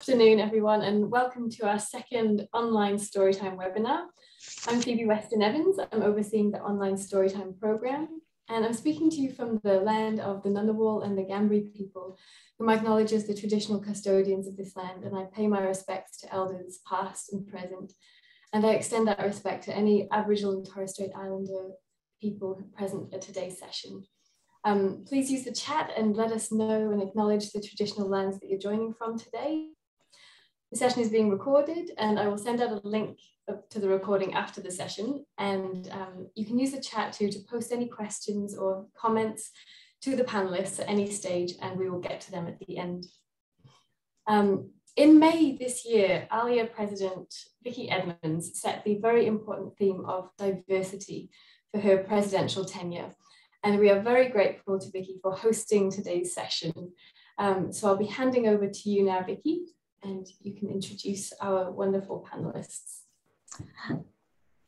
afternoon, everyone, and welcome to our second online Storytime webinar. I'm Phoebe Weston Evans. I'm overseeing the online Storytime program, and I'm speaking to you from the land of the Ngunnawal and the Ngambri people, whom I acknowledge as the traditional custodians of this land, and I pay my respects to elders past and present, and I extend that respect to any Aboriginal and Torres Strait Islander people present at today's session. Um, please use the chat and let us know and acknowledge the traditional lands that you're joining from today. The session is being recorded and I will send out a link to the recording after the session. And um, you can use the chat too to post any questions or comments to the panelists at any stage and we will get to them at the end. Um, in May this year, ALIA President Vicki Edmunds set the very important theme of diversity for her presidential tenure. And we are very grateful to Vicki for hosting today's session. Um, so I'll be handing over to you now, Vicki, and you can introduce our wonderful panelists.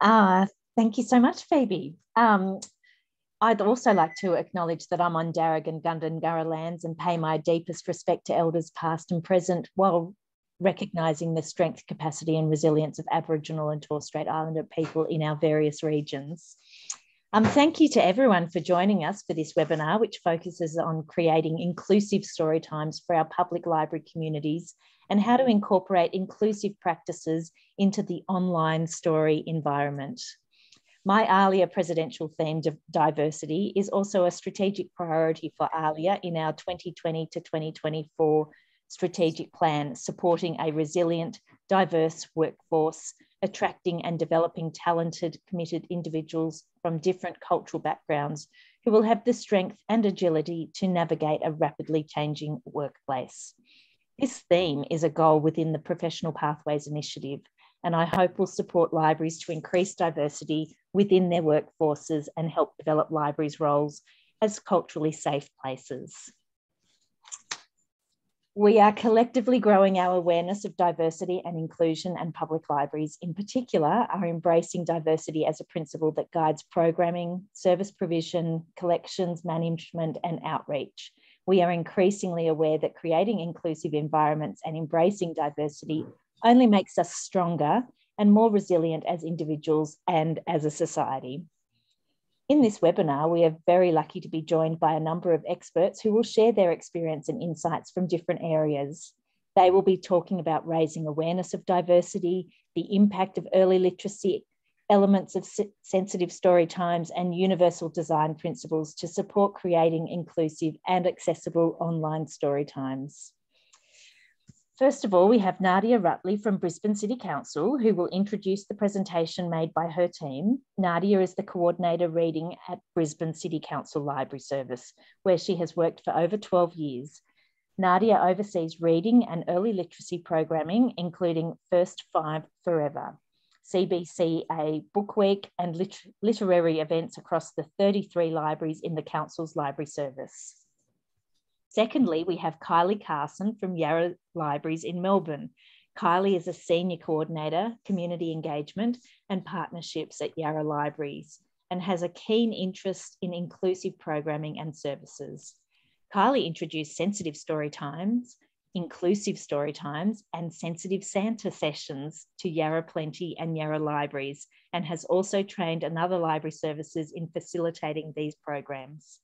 Uh, thank you so much, Phoebe. Um, I'd also like to acknowledge that I'm on Darug and Gundungurra lands and pay my deepest respect to elders past and present while recognising the strength, capacity and resilience of Aboriginal and Torres Strait Islander people in our various regions. Um, thank you to everyone for joining us for this webinar, which focuses on creating inclusive story times for our public library communities and how to incorporate inclusive practices into the online story environment. My ALIA presidential theme, diversity, is also a strategic priority for ALIA in our 2020 to 2024 strategic plan, supporting a resilient, diverse workforce attracting and developing talented, committed individuals from different cultural backgrounds who will have the strength and agility to navigate a rapidly changing workplace. This theme is a goal within the Professional Pathways Initiative, and I hope will support libraries to increase diversity within their workforces and help develop libraries' roles as culturally safe places. We are collectively growing our awareness of diversity and inclusion, and public libraries in particular are embracing diversity as a principle that guides programming, service provision, collections, management, and outreach. We are increasingly aware that creating inclusive environments and embracing diversity only makes us stronger and more resilient as individuals and as a society. In this webinar, we are very lucky to be joined by a number of experts who will share their experience and insights from different areas. They will be talking about raising awareness of diversity, the impact of early literacy, elements of sensitive story times, and universal design principles to support creating inclusive and accessible online story times. First of all, we have Nadia Ruttley from Brisbane City Council, who will introduce the presentation made by her team. Nadia is the coordinator reading at Brisbane City Council Library Service, where she has worked for over 12 years. Nadia oversees reading and early literacy programming, including First Five Forever, CBCA Book Week, and literary events across the 33 libraries in the Council's library service. Secondly, we have Kylie Carlson from Yarra Libraries in Melbourne. Kylie is a senior coordinator, community engagement and partnerships at Yarra Libraries and has a keen interest in inclusive programming and services. Kylie introduced sensitive story times, inclusive story times, and sensitive Santa sessions to Yarra Plenty and Yarra Libraries, and has also trained another library services in facilitating these programs.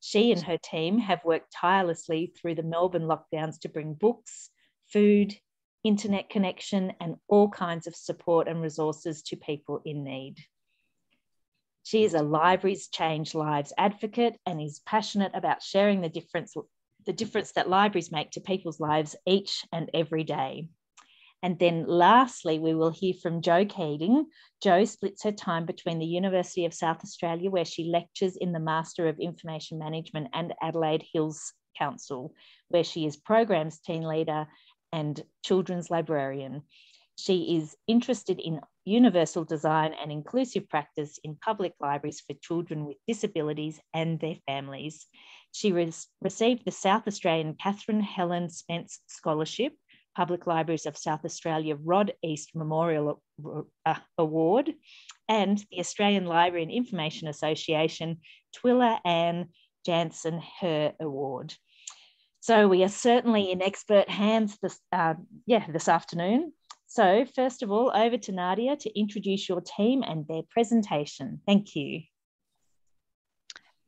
She and her team have worked tirelessly through the Melbourne lockdowns to bring books, food, internet connection, and all kinds of support and resources to people in need. She is a Libraries Change Lives advocate and is passionate about sharing the difference, the difference that libraries make to people's lives each and every day. And then lastly, we will hear from Jo Kaeding. Jo splits her time between the University of South Australia, where she lectures in the Master of Information Management, and Adelaide Hills Council, where she is programs team leader and children's librarian. She is interested in universal design and inclusive practice in public libraries for children with disabilities and their families. She received the South Australian Catherine Helen Spence Scholarship Public Libraries of South Australia Rod East Memorial Award and the Australian Library and Information Association Twilla Ann Jansen Her Award. So we are certainly in expert hands this, uh, yeah, this afternoon. So first of all, over to Nadia to introduce your team and their presentation. Thank you.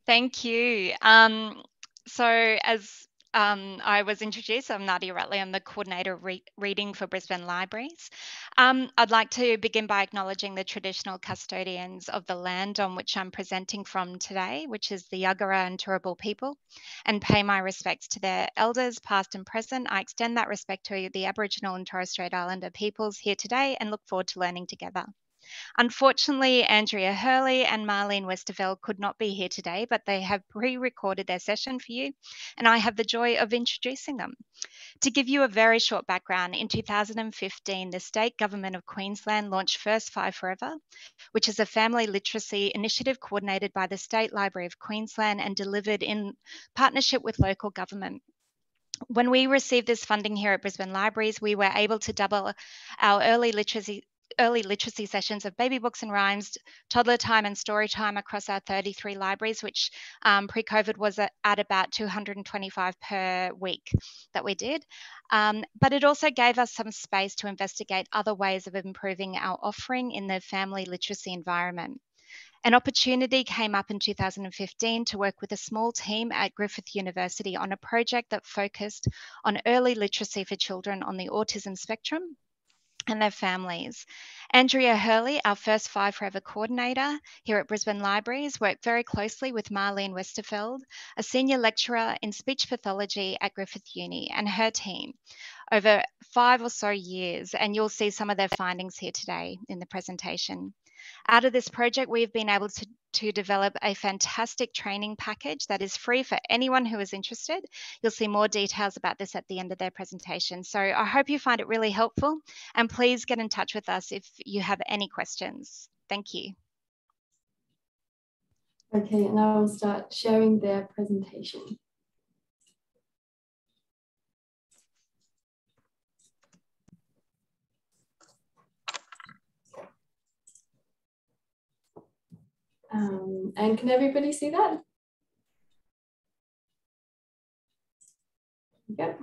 Thank you. Um, so as um, I was introduced. I'm Nadia Ruttley. I'm the coordinator of re reading for Brisbane Libraries. Um, I'd like to begin by acknowledging the traditional custodians of the land on which I'm presenting from today, which is the Yagara and Turrbal people, and pay my respects to their elders, past and present. I extend that respect to the Aboriginal and Torres Strait Islander peoples here today and look forward to learning together. Unfortunately, Andrea Hurley and Marleen Westerveld could not be here today, but they have pre recorded their session for you, and I have the joy of introducing them. To give you a very short background, in 2015, the state government of Queensland launched First Five Forever, which is a family literacy initiative coordinated by the State Library of Queensland and delivered in partnership with local government when we received this funding here at Brisbane Libraries, we were able to double our early literacy early literacy sessions of baby books and rhymes, toddler time and story time across our 33 libraries, which um, pre-COVID was at, about 225 per week that we did. Um, but it also gave us some space to investigate other ways of improving our offering in the family literacy environment. An opportunity came up in 2015 to work with a small team at Griffith University on a project that focused on early literacy for children on the autism spectrum and their families. Andrea Hurley, our first Five Forever coordinator here at Brisbane Libraries, worked very closely with Marleen Westerveld, a senior lecturer in speech pathology at Griffith Uni, and her team over five or so years. And you'll see some of their findings here today in the presentation. Out of this project, we've been able to, to develop a fantastic training package that is free for anyone who is interested. You'll see more details about this at the end of their presentation. So I hope you find it really helpful and please get in touch with us if you have any questions. Thank you. Okay, and I'll start sharing their presentation. Um, and can everybody see that? Yep.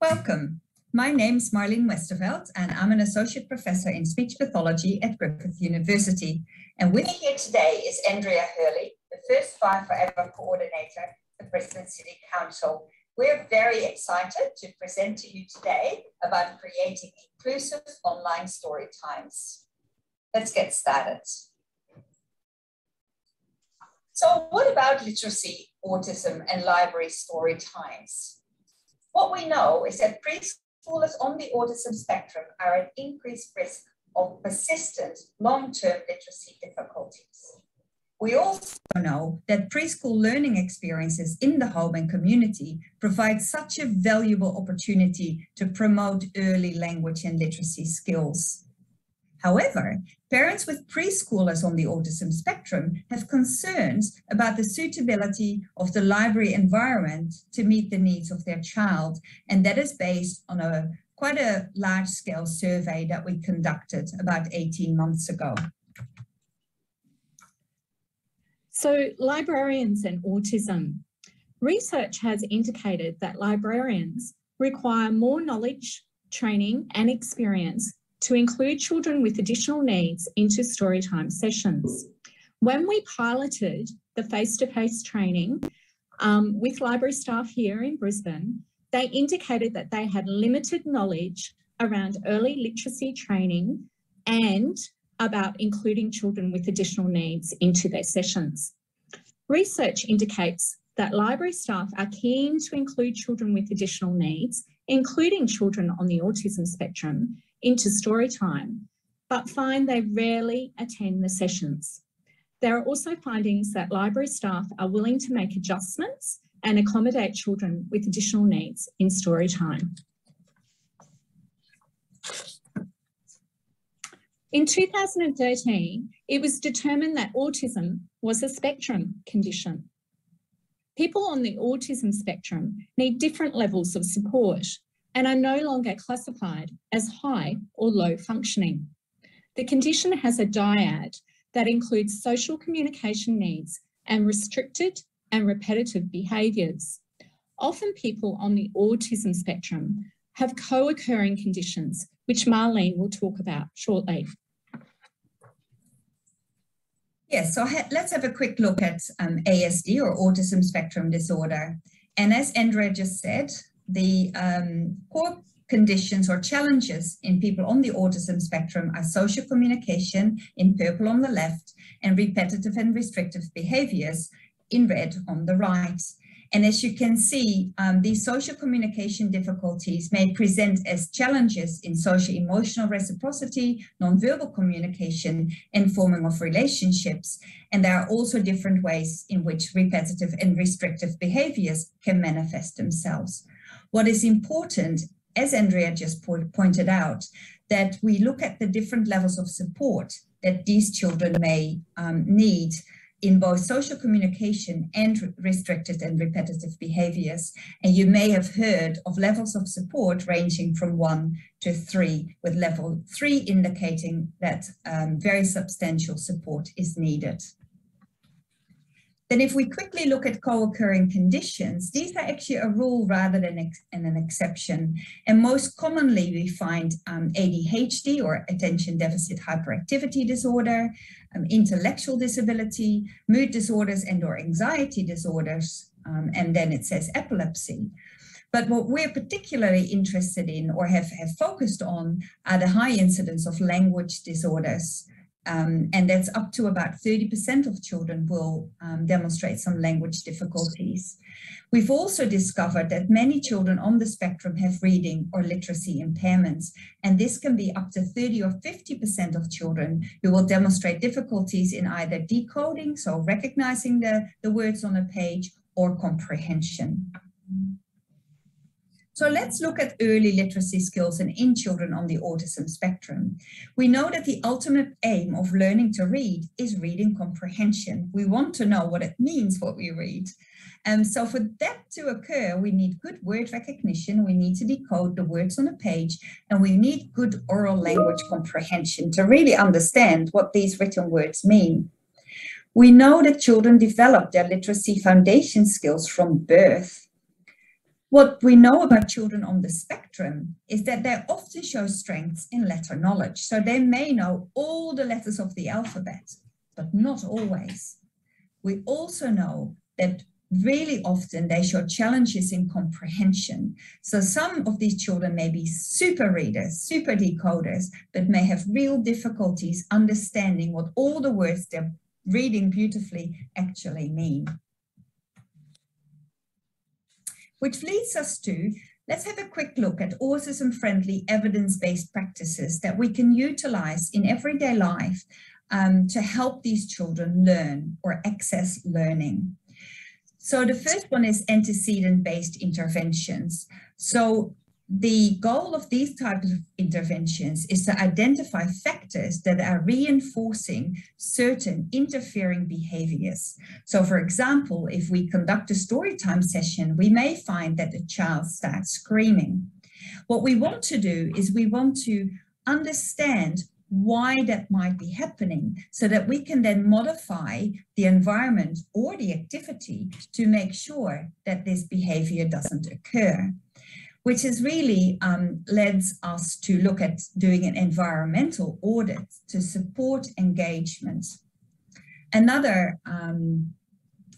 Welcome. My name is Marleen Westerveld, and I'm an associate professor in speech pathology at Griffith University. And with me here today is Andrea Hurley, the first Five Forever coordinator for Brisbane City Council. We're very excited to present to you today about creating inclusive online story times. Let's get started. So what about literacy, autism, and library story times? What we know is that preschoolers on the autism spectrum are at increased risk of persistent long-term literacy difficulties. We also know that preschool learning experiences in the home and community provide such a valuable opportunity to promote early language and literacy skills. However, parents with preschoolers on the autism spectrum have concerns about the suitability of the library environment to meet the needs of their child. And that is based on a quite a large scale survey that we conducted about 18 months ago. So librarians and autism. Research has indicated that librarians require more knowledge, training and experience to include children with additional needs into storytime sessions. When we piloted the face-to-face -face training um, with library staff here in Brisbane, they indicated that they had limited knowledge around early literacy training and about including children with additional needs into their sessions. Research indicates that library staff are keen to include children with additional needs, including children on the autism spectrum, into story time, but find they rarely attend the sessions. There are also findings that library staff are willing to make adjustments and accommodate children with additional needs in story time. In 2013, it was determined that autism was a spectrum condition. People on the autism spectrum need different levels of support and are no longer classified as high or low functioning. The condition has a dyad that includes social communication needs and restricted and repetitive behaviours. Often people on the autism spectrum have co-occurring conditions, which Marleen will talk about shortly. Yes, so ha let's have a quick look at um, ASD or autism spectrum disorder. And as Andrea just said, the um, core conditions or challenges in people on the autism spectrum are social communication in purple on the left and repetitive and restrictive behaviors in red on the right. And as you can see, um, these social communication difficulties may present as challenges in social emotional reciprocity, nonverbal communication, and forming of relationships. And there are also different ways in which repetitive and restrictive behaviors can manifest themselves. What is important, as Andrea just po pointed out, that we look at the different levels of support that these children may um, need in both social communication and restricted and repetitive behaviors. And you may have heard of levels of support ranging from one to three, with level three indicating that um, very substantial support is needed. Then if we quickly look at co-occurring conditions, these are actually a rule rather than an exception. And most commonly we find um, ADHD or attention deficit hyperactivity disorder, um, intellectual disability, mood disorders and or anxiety disorders, um, and then it says epilepsy. But what we're particularly interested in or have, have focused on are the high incidence of language disorders, um, and that's up to about 30% of children will um, demonstrate some language difficulties. We've also discovered that many children on the spectrum have reading or literacy impairments, and this can be up to 30 or 50% of children who will demonstrate difficulties in either decoding, so recognizing the, the words on a page, or comprehension. So let's look at early literacy skills and in children on the autism spectrum. We know that the ultimate aim of learning to read is reading comprehension. We want to know what it means what we read. And um, so for that to occur, we need good word recognition, we need to decode the words on a page, and we need good oral language comprehension to really understand what these written words mean. We know that children develop their literacy foundation skills from birth. What we know about children on the spectrum is that they often show strengths in letter knowledge. So they may know all the letters of the alphabet, but not always. We also know that really often they show challenges in comprehension. So some of these children may be super readers, super decoders, but may have real difficulties understanding what all the words they're reading beautifully actually mean which leads us to let's have a quick look at autism friendly evidence based practices that we can utilize in everyday life um, to help these children learn or access learning. So the first one is antecedent based interventions. So the goal of these types of interventions is to identify factors that are reinforcing certain interfering behaviors. So for example, if we conduct a story time session, we may find that the child starts screaming. What we want to do is we want to understand why that might be happening so that we can then modify the environment or the activity to make sure that this behavior doesn't occur which has really um, led us to look at doing an environmental audit to support engagement. Another um,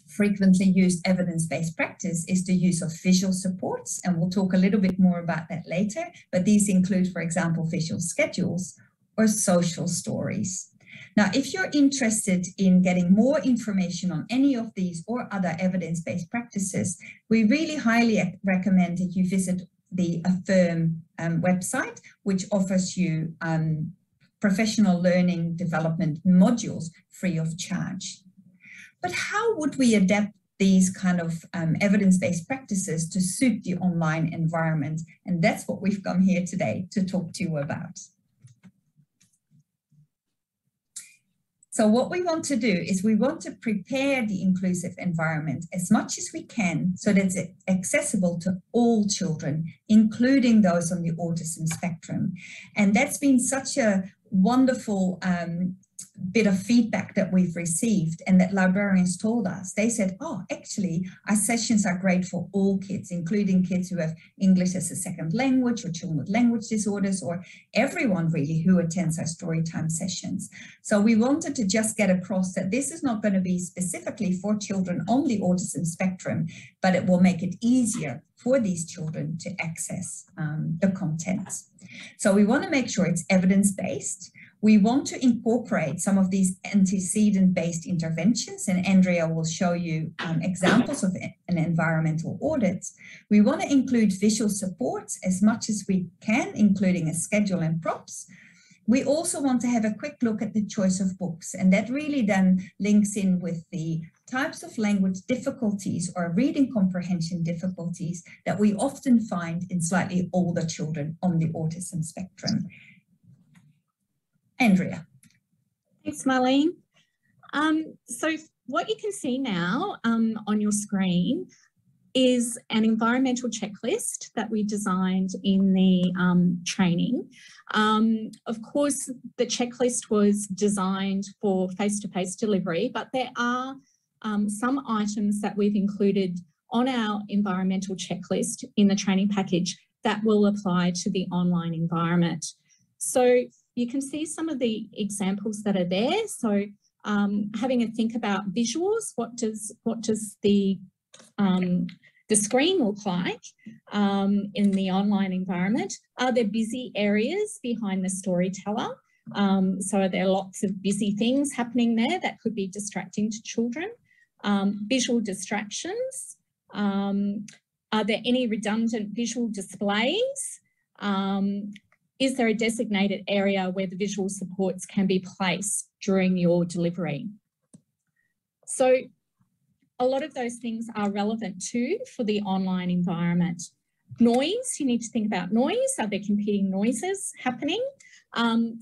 frequently used evidence-based practice is the use of visual supports, and we'll talk a little bit more about that later, but these include, for example, visual schedules or social stories. Now, if you're interested in getting more information on any of these or other evidence-based practices, we really highly recommend that you visit the AFIRM um, website, which offers you um, professional learning development modules free of charge. But how would we adapt these kind of um, evidence-based practices to suit the online environment? And that's what we've come here today to talk to you about. So what we want to do is we want to prepare the inclusive environment as much as we can so that it's accessible to all children, including those on the autism spectrum. And that's been such a wonderful um, bit of feedback that we've received and that librarians told us. They said, oh, actually, our sessions are great for all kids, including kids who have English as a second language or children with language disorders or everyone really who attends our storytime sessions. So we wanted to just get across that this is not going to be specifically for children on the autism spectrum, but it will make it easier for these children to access um, the content. So we want to make sure it's evidence-based we want to incorporate some of these antecedent-based interventions, and Andrea will show you um, examples of an environmental audit. We want to include visual supports as much as we can, including a schedule and props. We also want to have a quick look at the choice of books, and that really then links in with the types of language difficulties or reading comprehension difficulties that we often find in slightly older children on the autism spectrum. Andrea. Thanks, Marleen. Um, so what you can see now um, on your screen is an environmental checklist that we designed in the um, training. Um, of course, the checklist was designed for face-to-face -face delivery, but there are um, some items that we've included on our environmental checklist in the training package that will apply to the online environment. So you can see some of the examples that are there. So um, having a think about visuals, what does what does the um, the screen look like um, in the online environment? Are there busy areas behind the storyteller? Um, so are there lots of busy things happening there that could be distracting to children? Um, visual distractions. Um, are there any redundant visual displays? Um, is there a designated area where the visual supports can be placed during your delivery? So a lot of those things are relevant too for the online environment. Noise, you need to think about noise. Are there competing noises happening? Um,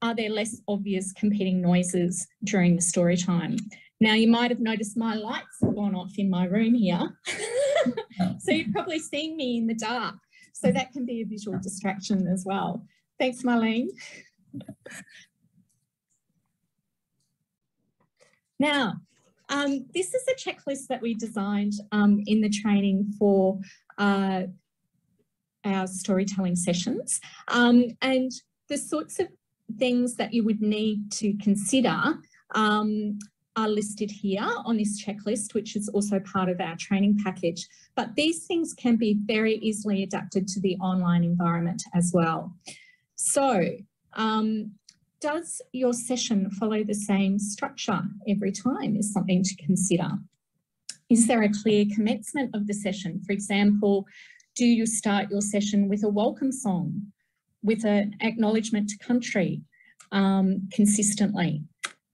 are there less obvious competing noises during the story time? Now you might have noticed my lights have gone off in my room here. so you've probably seen me in the dark. So that can be a visual distraction as well. Thanks, Marleen. Now, um, this is a checklist that we designed um, in the training for uh, our storytelling sessions. Um, and the sorts of things that you would need to consider um, are listed here on this checklist, which is also part of our training package. But these things can be very easily adapted to the online environment as well. So um, does your session follow the same structure every time is something to consider. Is there a clear commencement of the session? For example, do you start your session with a welcome song, with an acknowledgement to country um, consistently?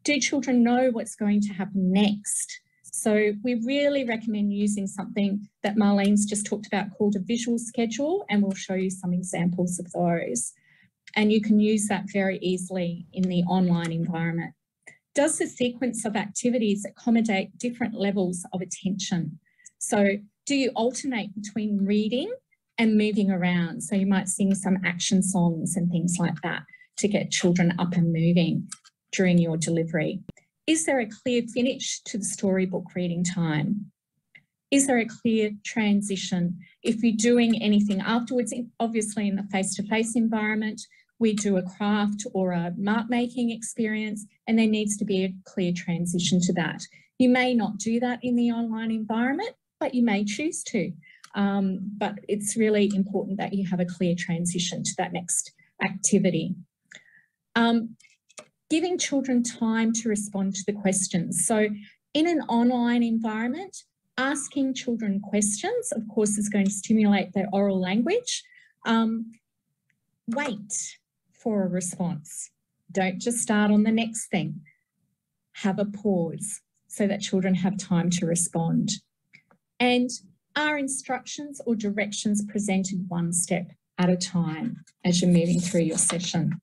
Do children know what's going to happen next? So we really recommend using something that Marleen's just talked about called a visual schedule, and we'll show you some examples of those. And you can use that very easily in the online environment. Does the sequence of activities accommodate different levels of attention? So do you alternate between reading and moving around? So you might sing some action songs and things like that to get children up and moving during your delivery? Is there a clear finish to the storybook reading time? Is there a clear transition? If you're doing anything afterwards, obviously in the face-to-face -face environment, we do a craft or a mark making experience, and there needs to be a clear transition to that. You may not do that in the online environment, but you may choose to. Um, but it's really important that you have a clear transition to that next activity. Um, giving children time to respond to the questions. So in an online environment, asking children questions, of course, is going to stimulate their oral language. Um, wait for a response. Don't just start on the next thing. Have a pause so that children have time to respond. And are instructions or directions presented one step at a time as you're moving through your session?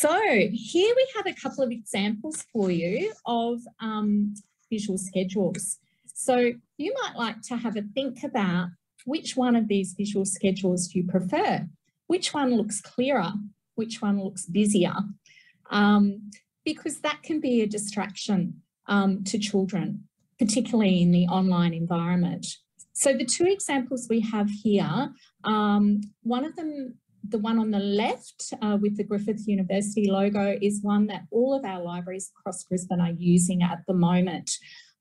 So here we have a couple of examples for you of um, visual schedules. So you might like to have a think about which one of these visual schedules you prefer. Which one looks clearer? which one looks busier, um, because that can be a distraction um, to children, particularly in the online environment. So the two examples we have here, um, one of them, the one on the left uh, with the Griffith University logo is one that all of our libraries across Brisbane are using at the moment.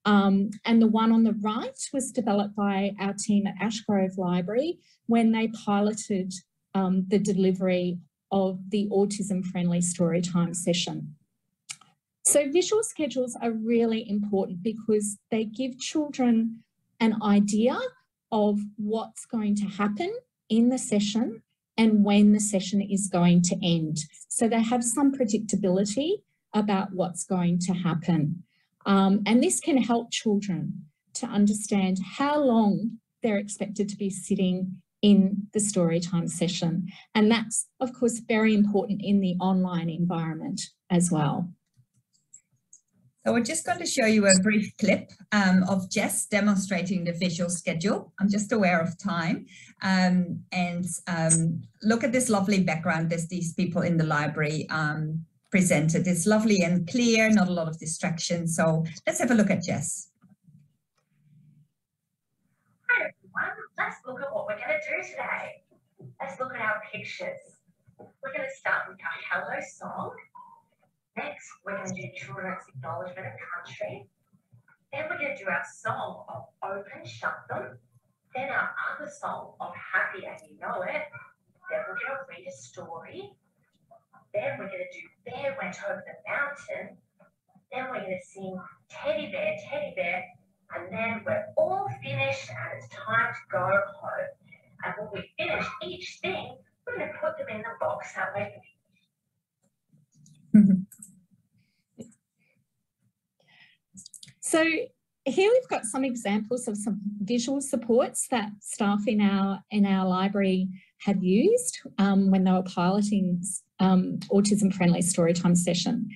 Um, and the one on the right was developed by our team at Ashgrove Library when they piloted um, the delivery of the autism friendly storytime session. So visual schedules are really important because they give children an idea of what's going to happen in the session and when the session is going to end. So they have some predictability about what's going to happen. Um, and this can help children to understand how long they're expected to be sitting in the story time session. And that's, of course, very important in the online environment as well. So we're just going to show you a brief clip um, of Jess demonstrating the visual schedule. I'm just aware of time. Um, and um, look at this lovely background. There's these people in the library um, presented. It's lovely and clear, not a lot of distractions. So let's have a look at Jess. Hi everyone, let's look at what we're going to do today. Let's look at our pictures. We're going to start with our hello song. Next, we're going to do children's acknowledgement of country. Then we're going to do our song of open shut them. Then our other song of happy and you know it. Then we're going to read a story then we're going to do Bear Went Over the Mountain. Then we're going to sing Teddy Bear, Teddy Bear. And then we're all finished and it's time to go home. And when we finish each thing, we're going to put them in the box that way. so here we've got some examples of some visual supports that staff in our in our library had used um, when they were piloting um, autism friendly storytime session.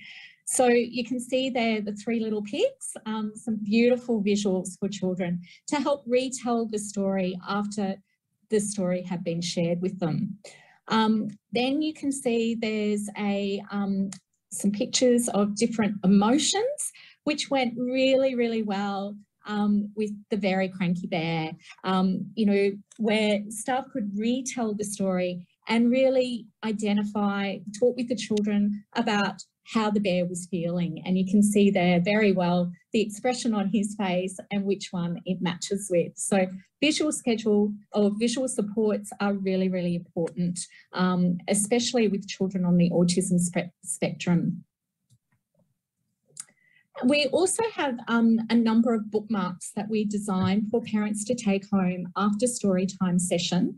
So you can see there the three little pigs, um, some beautiful visuals for children to help retell the story after the story had been shared with them. Um, then you can see there's a um, some pictures of different emotions, which went really, really well um, with the very cranky bear, um, you know, where staff could retell the story and really identify, talk with the children about how the bear was feeling. And you can see there very well the expression on his face and which one it matches with. So visual schedule or visual supports are really, really important, um, especially with children on the autism spe spectrum. We also have um, a number of bookmarks that we design for parents to take home after story time session.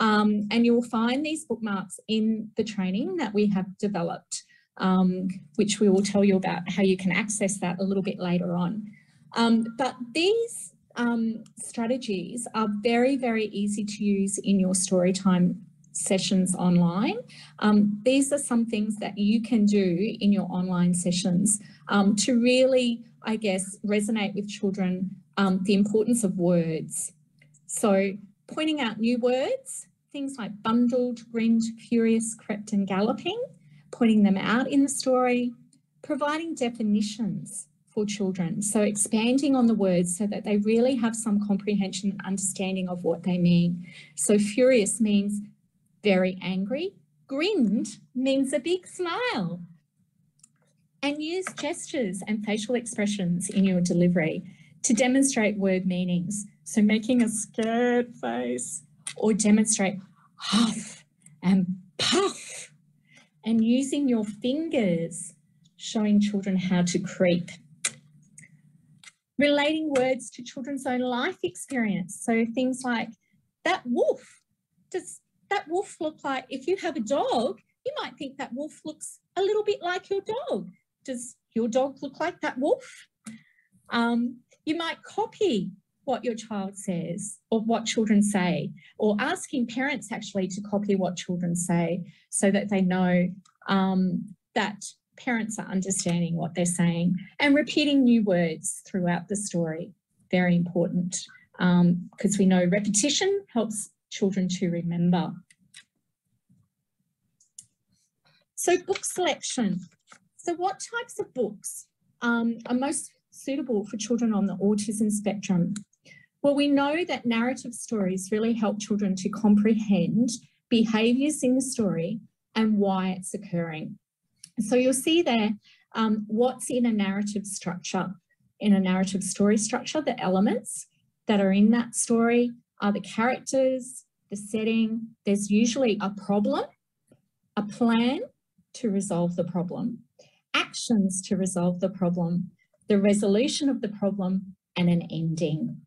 Um, and you'll find these bookmarks in the training that we have developed, um, which we will tell you about how you can access that a little bit later on. Um, but these um, strategies are very, very easy to use in your story time sessions online. Um, these are some things that you can do in your online sessions um, to really, I guess, resonate with children the importance of words. So pointing out new words, things like bundled, grinned, furious, crept and galloping, pointing them out in the story, providing definitions for children. So expanding on the words so that they really have some comprehension and understanding of what they mean. So furious means very angry. Grinned means a big smile. And use gestures and facial expressions in your delivery to demonstrate word meanings. So making a scared face or demonstrate huff and puff and using your fingers, showing children how to creep. Relating words to children's own life experience. So things like that wolf, does that wolf look like, if you have a dog, you might think that wolf looks a little bit like your dog. Does your dog look like that wolf? Um, you might copy what your child says or what children say, or asking parents actually to copy what children say so that they know um, that parents are understanding what they're saying and repeating new words throughout the story. Very important because um, we know repetition helps children to remember. So book selection. So what types of books um, are most suitable for children on the autism spectrum? Well, we know that narrative stories really help children to comprehend behaviours in the story and why it's occurring. So you'll see there um, what's in a narrative structure. In a narrative story structure, the elements that are in that story are the characters, the setting. There's usually a problem, a plan to resolve the problem, actions to resolve the problem, the resolution of the problem, and an ending.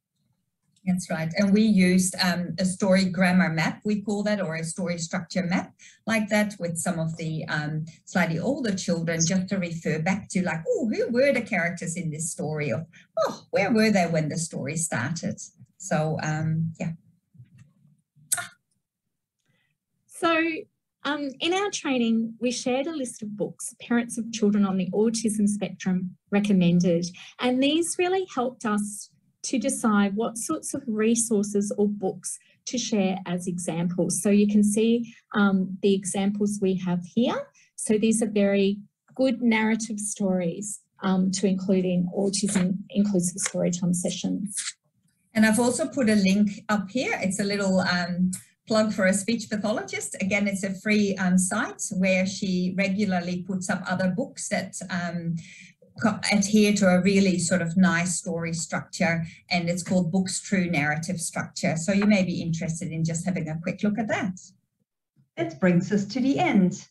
That's right. And we used um, a story grammar map, we call that, or a story structure map like that with some of the um, slightly older children, just to refer back to like, oh, who were the characters in this story? Or, oh, where were they when the story started? So, um, yeah. So um, in our training, we shared a list of books parents of children on the autism spectrum recommended, and these really helped us to decide what sorts of resources or books to share as examples. So you can see um, the examples we have here. So these are very good narrative stories um, to include in autism inclusive storytime sessions. And I've also put a link up here. It's a little um, plug for a speech pathologist. Again, it's a free um, site where she regularly puts up other books that um, adhere to a really sort of nice story structure and it's called Books True Narrative Structure. So you may be interested in just having a quick look at that. That brings us to the end.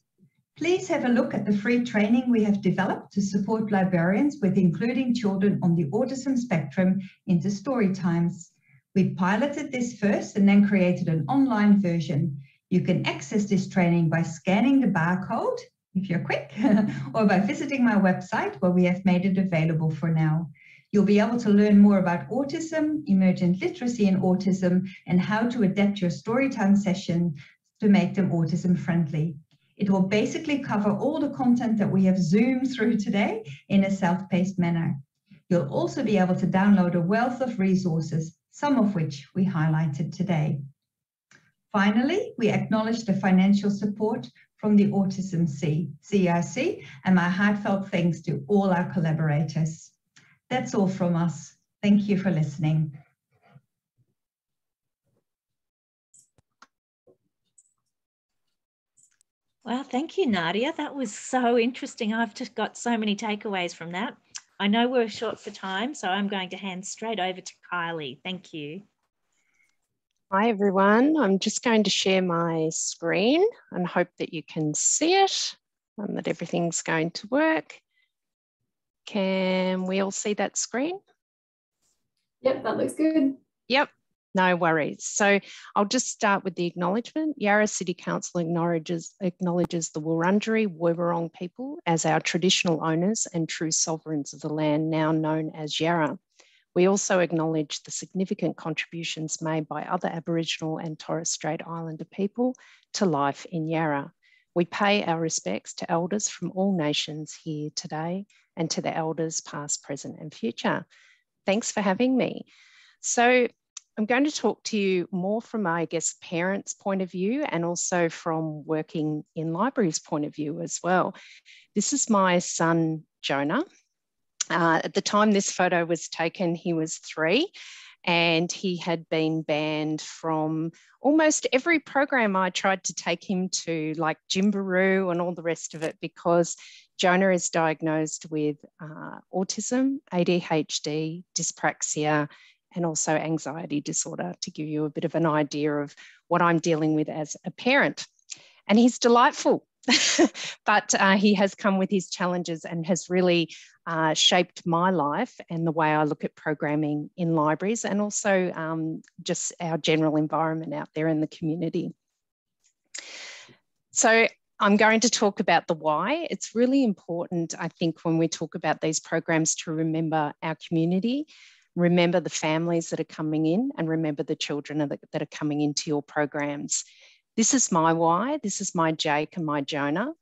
Please have a look at the free training we have developed to support librarians with including children on the autism spectrum into story times. We piloted this first and then created an online version. You can access this training by scanning the barcode if you're quick, or by visiting my website where we have made it available for now. You'll be able to learn more about autism, emergent literacy in autism, and how to adapt your storytime session to make them autism friendly. It will basically cover all the content that we have zoomed through today in a self-paced manner. You'll also be able to download a wealth of resources, some of which we highlighted today. Finally, we acknowledge the financial support from the Autism C, CRC, and my heartfelt thanks to all our collaborators. That's all from us. Thank you for listening. Well, thank you, Nadia. That was so interesting. I've just got so many takeaways from that. I know we're short for time, so I'm going to hand straight over to Kylie. Thank you. Hi everyone, I'm just going to share my screen and hope that you can see it and that everything's going to work. Can we all see that screen? Yep, that looks good. Yep, no worries. So I'll just start with the acknowledgement. Yarra City Council acknowledges, acknowledges the Wurundjeri Woiwurrung people as our traditional owners and true sovereigns of the land now known as Yarra. We also acknowledge the significant contributions made by other Aboriginal and Torres Strait Islander people to life in Yarra. We pay our respects to elders from all nations here today and to the elders past, present and future. Thanks for having me. So I'm going to talk to you more from, I guess, parents' point of view and also from working in libraries' point of view as well. This is my son, Jonah. Uh, at the time this photo was taken, he was three and he had been banned from almost every program I tried to take him to, like Gymbaroo and all the rest of it, because Jonah is diagnosed with uh, autism, ADHD, dyspraxia, and also anxiety disorder, to give you a bit of an idea of what I'm dealing with as a parent. And he's delightful. but uh, he has come with his challenges and has really uh, shaped my life and the way I look at programming in libraries and also um, just our general environment out there in the community. So I'm going to talk about the why. It's really important, I think, when we talk about these programs to remember our community, remember the families that are coming in and remember the children that are coming into your programs. This is my why, this is my Jake and my Jonah.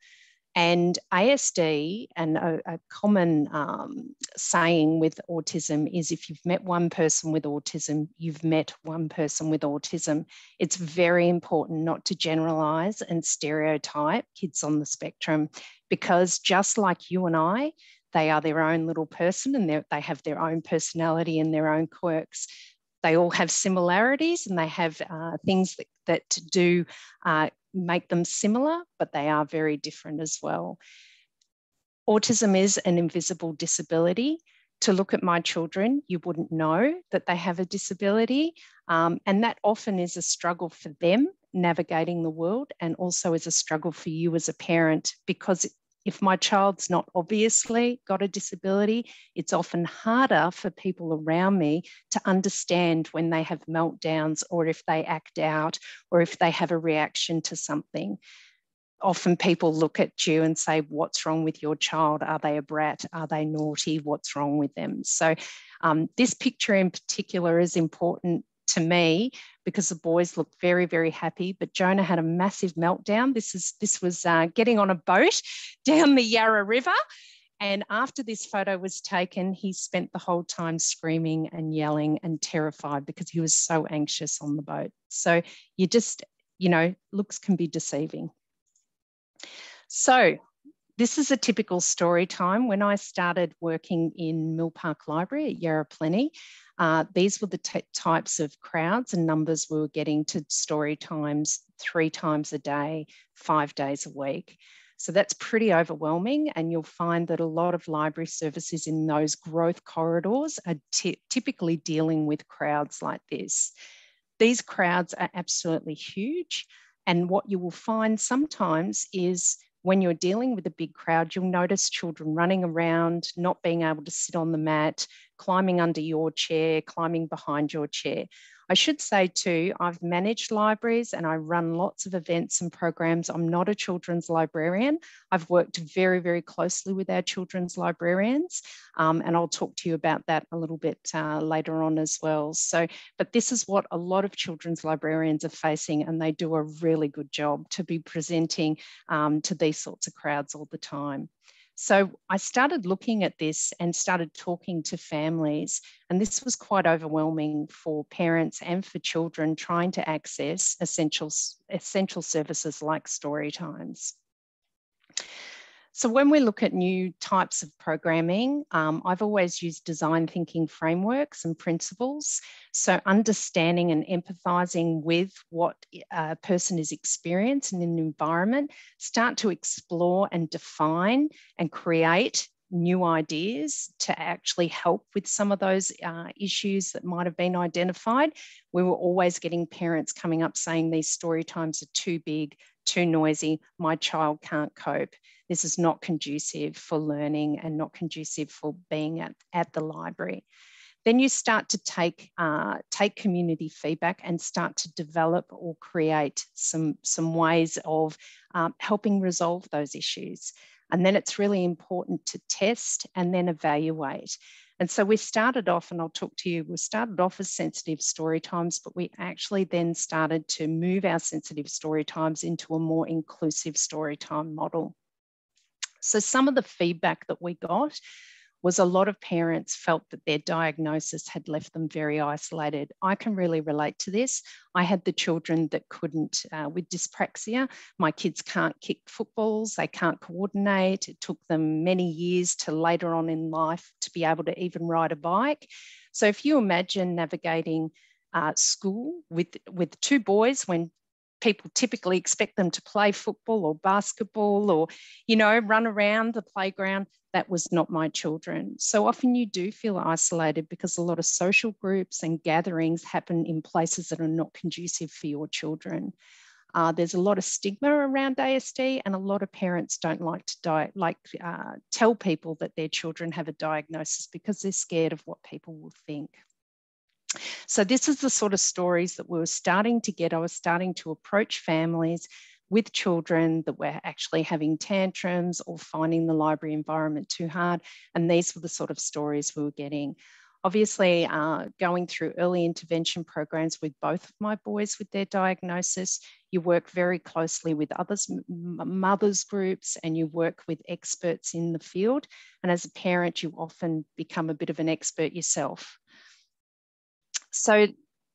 And ASD, and a, a common um, saying with autism is if you've met one person with autism, you've met one person with autism. It's very important not to generalize and stereotype kids on the spectrum because just like you and I, they are their own little person and they have their own personality and their own quirks. They all have similarities and they have uh, things that, that do uh, make them similar, but they are very different as well. Autism is an invisible disability. To look at my children, you wouldn't know that they have a disability. Um, and that often is a struggle for them navigating the world and also is a struggle for you as a parent because if my child's not obviously got a disability, it's often harder for people around me to understand when they have meltdowns or if they act out or if they have a reaction to something. Often people look at you and say, What's wrong with your child? Are they a brat? Are they naughty? What's wrong with them? So, um, this picture in particular is important to me because the boys looked very, very happy. But Jonah had a massive meltdown. This is this was uh, getting on a boat down the Yarra River. And after this photo was taken, he spent the whole time screaming and yelling and terrified because he was so anxious on the boat. So you just, you know, looks can be deceiving. So this is a typical story time. When I started working in Mill Park Library at Yarra Plenty, uh, these were the types of crowds and numbers we were getting to story times three times a day, five days a week. So that's pretty overwhelming. And you'll find that a lot of library services in those growth corridors are typically dealing with crowds like this. These crowds are absolutely huge. And what you will find sometimes is when you're dealing with a big crowd, you'll notice children running around, not being able to sit on the mat, climbing under your chair, climbing behind your chair. I should say too, I've managed libraries and I run lots of events and programs. I'm not a children's librarian. I've worked very, very closely with our children's librarians, um, and I'll talk to you about that a little bit uh, later on as well. So, but this is what a lot of children's librarians are facing, and they do a really good job to be presenting um, to these sorts of crowds all the time. So I started looking at this and started talking to families, and this was quite overwhelming for parents and for children trying to access essential, essential services like story times. So when we look at new types of programming, um, I've always used design thinking frameworks and principles. So understanding and empathizing with what a person is experiencing in an environment, start to explore and define and create new ideas to actually help with some of those uh, issues that might have been identified. We were always getting parents coming up saying these story times are too big, too noisy, my child can't cope. This is not conducive for learning and not conducive for being at, at the library. Then you start to take, uh, take community feedback and start to develop or create some, some ways of um, helping resolve those issues. And then it's really important to test and then evaluate. And so we started off, and I'll talk to you, we started off as sensitive story times, but we actually then started to move our sensitive story times into a more inclusive story time model. So some of the feedback that we got was a lot of parents felt that their diagnosis had left them very isolated. I can really relate to this. I had the children that couldn't, uh, with dyspraxia, my kids can't kick footballs, they can't coordinate. It took them many years to later on in life to be able to even ride a bike. So if you imagine navigating uh, school with, with two boys when people typically expect them to play football or basketball or, you know, run around the playground. That was not my children. So often you do feel isolated because a lot of social groups and gatherings happen in places that are not conducive for your children. Uh, there's a lot of stigma around ASD, and a lot of parents don't like to die, like uh, tell people that their children have a diagnosis because they're scared of what people will think. So this is the sort of stories that we were starting to get. I was starting to approach families with children that were actually having tantrums or finding the library environment too hard. And these were the sort of stories we were getting. Obviously, uh, going through early intervention programs with both of my boys with their diagnosis, you work very closely with others, mothers groups, and you work with experts in the field. And as a parent, you often become a bit of an expert yourself. So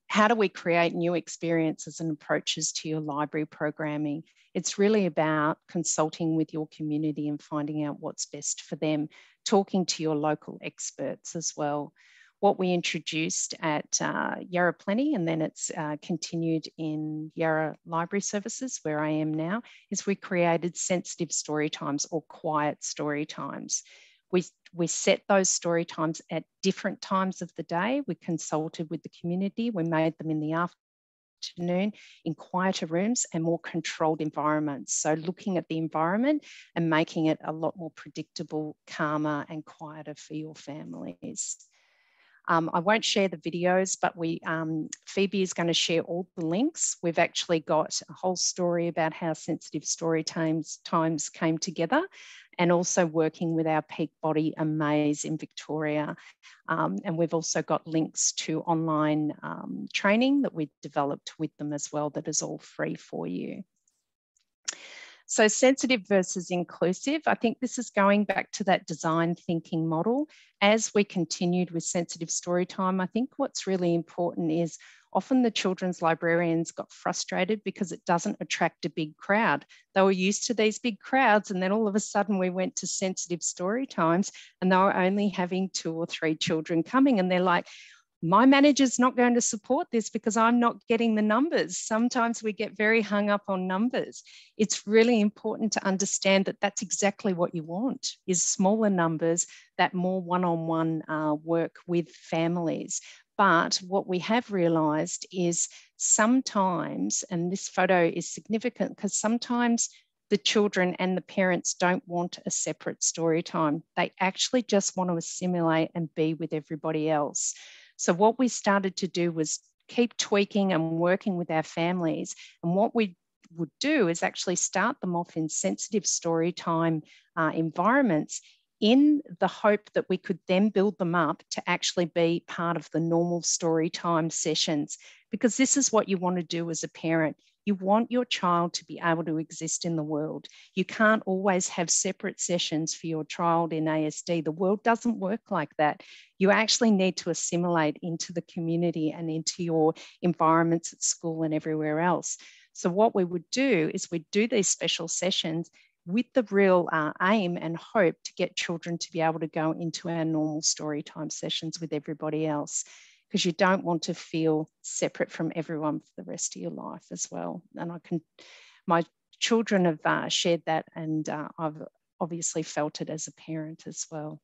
how do we create new experiences and approaches to your library programming? It's really about consulting with your community and finding out what's best for them, talking to your local experts as well what we introduced at uh, Yarra Plenty, and then it's uh, continued in Yarra Library Services, where I am now, is we created sensitive story times or quiet story times. We, we set those story times at different times of the day. We consulted with the community. We made them in the afternoon in quieter rooms and more controlled environments. So looking at the environment and making it a lot more predictable, calmer and quieter for your families. Um, I won't share the videos, but we um, Phoebe is going to share all the links. We've actually got a whole story about how sensitive story times, times came together and also working with our peak body Amaze in Victoria. Um, and we've also got links to online um, training that we've developed with them as well that is all free for you. So sensitive versus inclusive, I think this is going back to that design thinking model. As we continued with sensitive story time, I think what's really important is often the children's librarians got frustrated because it doesn't attract a big crowd. They were used to these big crowds and then all of a sudden we went to sensitive story times and they were only having two or three children coming and they're like, my manager's not going to support this because I'm not getting the numbers. Sometimes we get very hung up on numbers. It's really important to understand that that's exactly what you want is smaller numbers, that more one-on-one uh, work with families. But what we have realized is sometimes, and this photo is significant because sometimes the children and the parents don't want a separate story time. They actually just want to assimilate and be with everybody else. So what we started to do was keep tweaking and working with our families. And what we would do is actually start them off in sensitive story time uh, environments in the hope that we could then build them up to actually be part of the normal story time sessions. Because this is what you want to do as a parent. You want your child to be able to exist in the world. You can't always have separate sessions for your child in ASD. The world doesn't work like that. You actually need to assimilate into the community and into your environments at school and everywhere else. So, what we would do is we'd do these special sessions with the real uh, aim and hope to get children to be able to go into our normal story time sessions with everybody else because you don't want to feel separate from everyone for the rest of your life as well. And I can, my children have uh, shared that and uh, I've obviously felt it as a parent as well.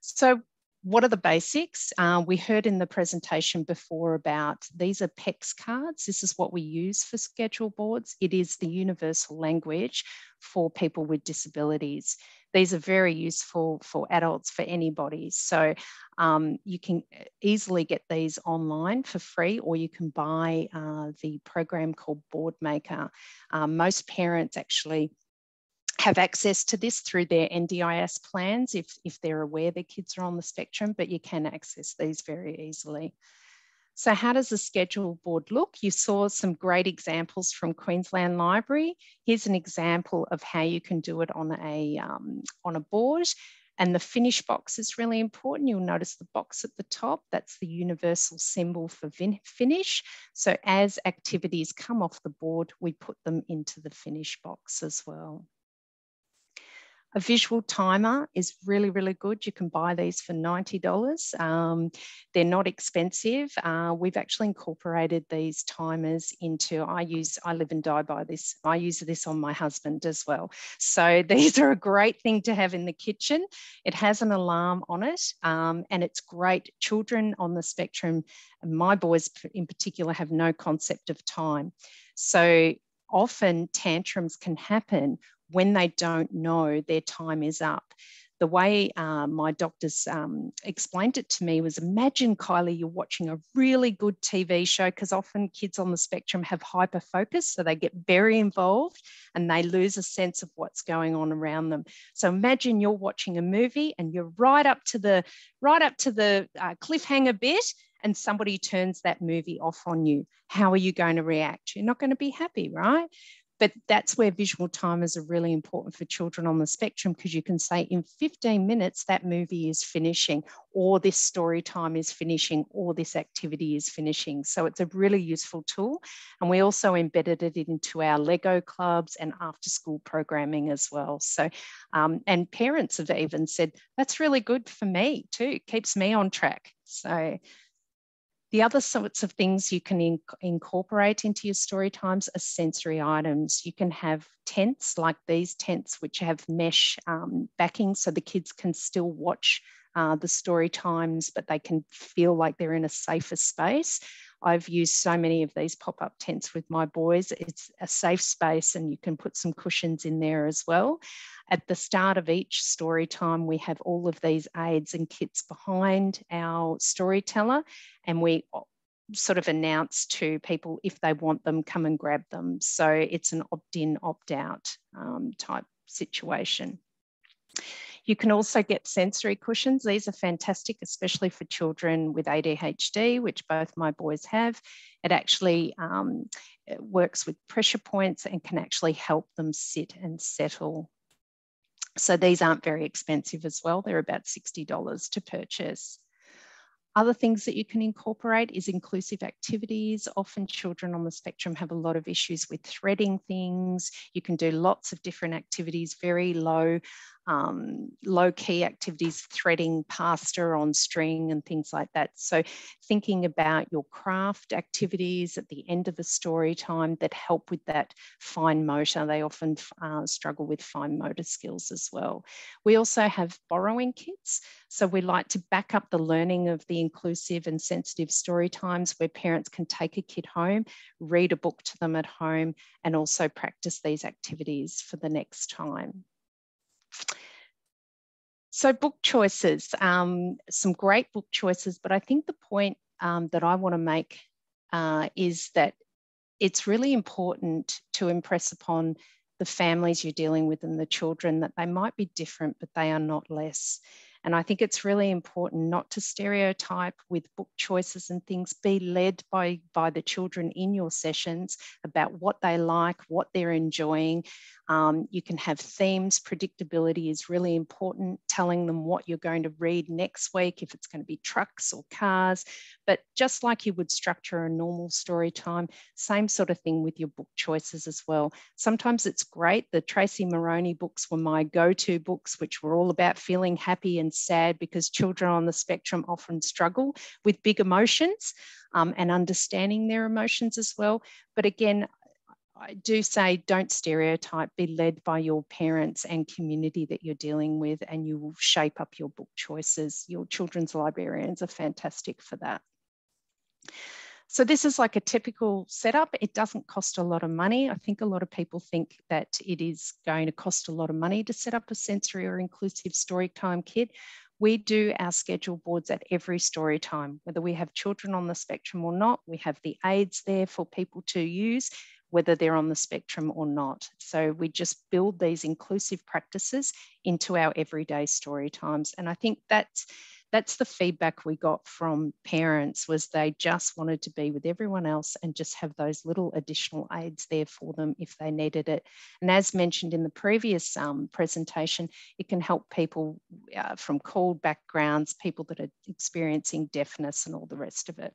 So what are the basics? Uh, we heard in the presentation before about these are PECS cards. This is what we use for schedule boards. It is the universal language for people with disabilities. These are very useful for adults, for anybody. So um, you can easily get these online for free, or you can buy uh, the program called Boardmaker. Um, most parents actually have access to this through their NDIS plans if, if they're aware their kids are on the spectrum, but you can access these very easily. So how does the schedule board look? You saw some great examples from Queensland Library. Here's an example of how you can do it on a, um, on a board. And the finish box is really important. You'll notice the box at the top, that's the universal symbol for finish. So as activities come off the board, we put them into the finish box as well. A visual timer is really, really good. You can buy these for $90. Um, they're not expensive. Uh, we've actually incorporated these timers into, I use, I live and die by this. I use this on my husband as well. So these are a great thing to have in the kitchen. It has an alarm on it um, and it's great. Children on the spectrum, my boys in particular, have no concept of time. So often tantrums can happen when they don't know their time is up. the way uh, my doctors um, explained it to me was imagine, Kylie, you're watching a really good TV show because often kids on the spectrum have hyper focus, so they get very involved and they lose a sense of what's going on around them. So imagine you're watching a movie and you're right up to the right up to the uh, cliffhanger bit and somebody turns that movie off on you, how are you going to react? You're not going to be happy, right? But that's where visual timers are really important for children on the spectrum because you can say in 15 minutes that movie is finishing, or this story time is finishing, or this activity is finishing. So it's a really useful tool. And we also embedded it into our Lego clubs and after school programming as well. So, um, and parents have even said, that's really good for me too, keeps me on track. So the other sorts of things you can in incorporate into your story times are sensory items. You can have tents like these tents, which have mesh um, backing so the kids can still watch uh, the story times, but they can feel like they're in a safer space. I've used so many of these pop up tents with my boys. It's a safe space and you can put some cushions in there as well. At the start of each story time, we have all of these aids and kits behind our storyteller, and we sort of announce to people if they want them, come and grab them. So it's an opt in, opt out um, type situation. You can also get sensory cushions. These are fantastic, especially for children with ADHD, which both my boys have. It actually um, it works with pressure points and can actually help them sit and settle. So these aren't very expensive as well. They're about $60 to purchase. Other things that you can incorporate is inclusive activities. Often children on the spectrum have a lot of issues with threading things. You can do lots of different activities, very low um, low key activities, threading pasta on string and things like that. So thinking about your craft activities at the end of the story time that help with that fine motor. They often uh, struggle with fine motor skills as well. We also have borrowing kits. So we like to back up the learning of the inclusive and sensitive story times where parents can take a kid home, read a book to them at home, and also practice these activities for the next time. So book choices, um, some great book choices, but I think the point um, that I want to make uh, is that it's really important to impress upon the families you're dealing with and the children that they might be different, but they are not less. And I think it's really important not to stereotype with book choices and things. Be led by, by the children in your sessions about what they like, what they're enjoying. Um, you can have themes. Predictability is really important, telling them what you're going to read next week, if it's going to be trucks or cars. But just like you would structure a normal story time, same sort of thing with your book choices as well. Sometimes it's great. The Tracey Moroney books were my go to books, which were all about feeling happy and sad because children on the spectrum often struggle with big emotions um, and understanding their emotions as well. But again, I do say don't stereotype, be led by your parents and community that you're dealing with, and you will shape up your book choices. Your children's librarians are fantastic for that. So this is like a typical setup. It doesn't cost a lot of money. I think a lot of people think that it is going to cost a lot of money to set up a sensory or inclusive story time kit. We do our schedule boards at every story time, whether we have children on the spectrum or not. We have the aids there for people to use whether they're on the spectrum or not. So we just build these inclusive practices into our everyday story times. And I think that's that's the feedback we got from parents was they just wanted to be with everyone else and just have those little additional aids there for them if they needed it. And as mentioned in the previous um, presentation, it can help people uh, from CALD backgrounds, people that are experiencing deafness and all the rest of it.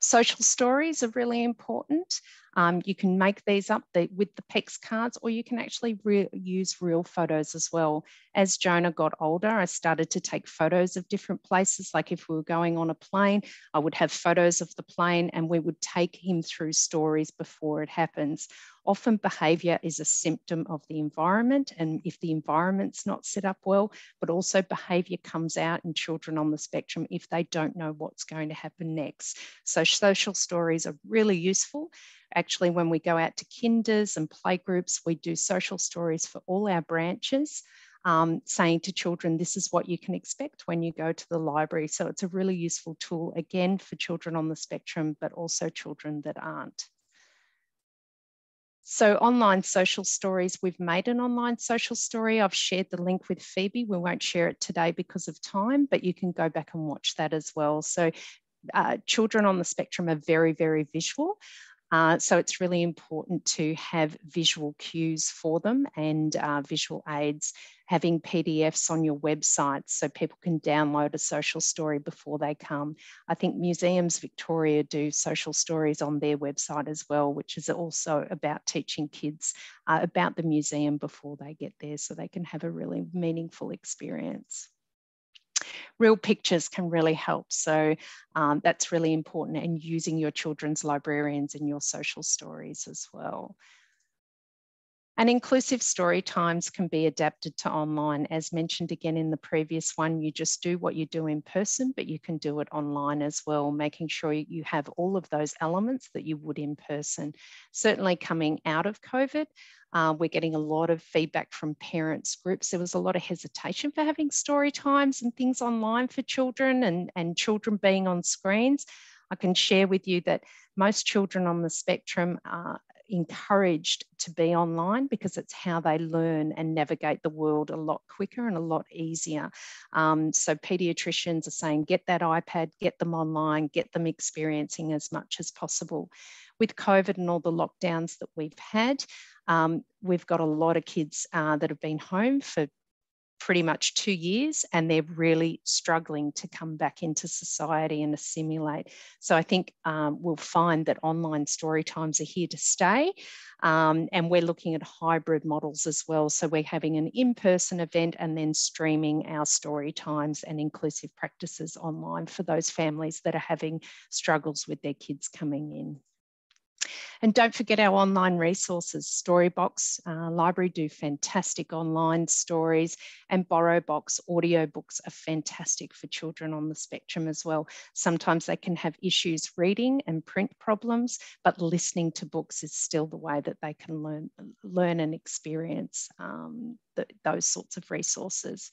Social stories are really important. Um, you can make these up the, with the PECS cards or you can actually re use real photos as well. As Jonah got older, I started to take photos of different places. Like if we were going on a plane, I would have photos of the plane and we would take him through stories before it happens. Often behaviour is a symptom of the environment and if the environment's not set up well, but also behaviour comes out in children on the spectrum if they don't know what's going to happen next. So social stories are really useful Actually, when we go out to kinders and playgroups, we do social stories for all our branches. um, saying to children, this is what you can expect when you go to the library. So it's a really useful tool, again, for children on the spectrum, but also children that aren't. So online social stories, we've made an online social story. I've shared the link with Phoebe. We won't share it today because of time, but you can go back and watch that as well. So uh, children on the spectrum are very, very visual. Uh, so it's really important to have visual cues for them and uh, visual aids, having PDFs on your website so people can download a social story before they come. I think Museums Victoria do social stories on their website as well, which is also about teaching kids uh, about the museum before they get there so they can have a really meaningful experience real pictures can really help. So um, that's really important and using your children's librarians and your social stories as well. And inclusive story times can be adapted to online. As mentioned again in the previous one, you just do what you do in person, but you can do it online as well, making sure you have all of those elements that you would in person. Certainly coming out of COVID, uh, we're getting a lot of feedback from parents groups. There was a lot of hesitation for having story times and things online for children and, and children being on screens. I can share with you that most children on the spectrum are encouraged to be online because it's how they learn and navigate the world a lot quicker and a lot easier. Um, so pediatricians are saying, get that iPad, get them online, get them experiencing as much as possible. With COVID and all the lockdowns that we've had, um, we've got a lot of kids uh, that have been home for pretty much two years and they're really struggling to come back into society and assimilate. So I think um, we'll find that online story times are here to stay. Um, and we're looking at hybrid models as well. So we're having an in-person event and then streaming our story times and inclusive practices online for those families that are having struggles with their kids coming in. And don't forget our online resources. Storybox uh, Library do fantastic online stories and BorrowBox audiobooks are fantastic for children on the spectrum as well. Sometimes they can have issues reading and print problems, but listening to books is still the way that they can learn, learn and experience um, the, those sorts of resources.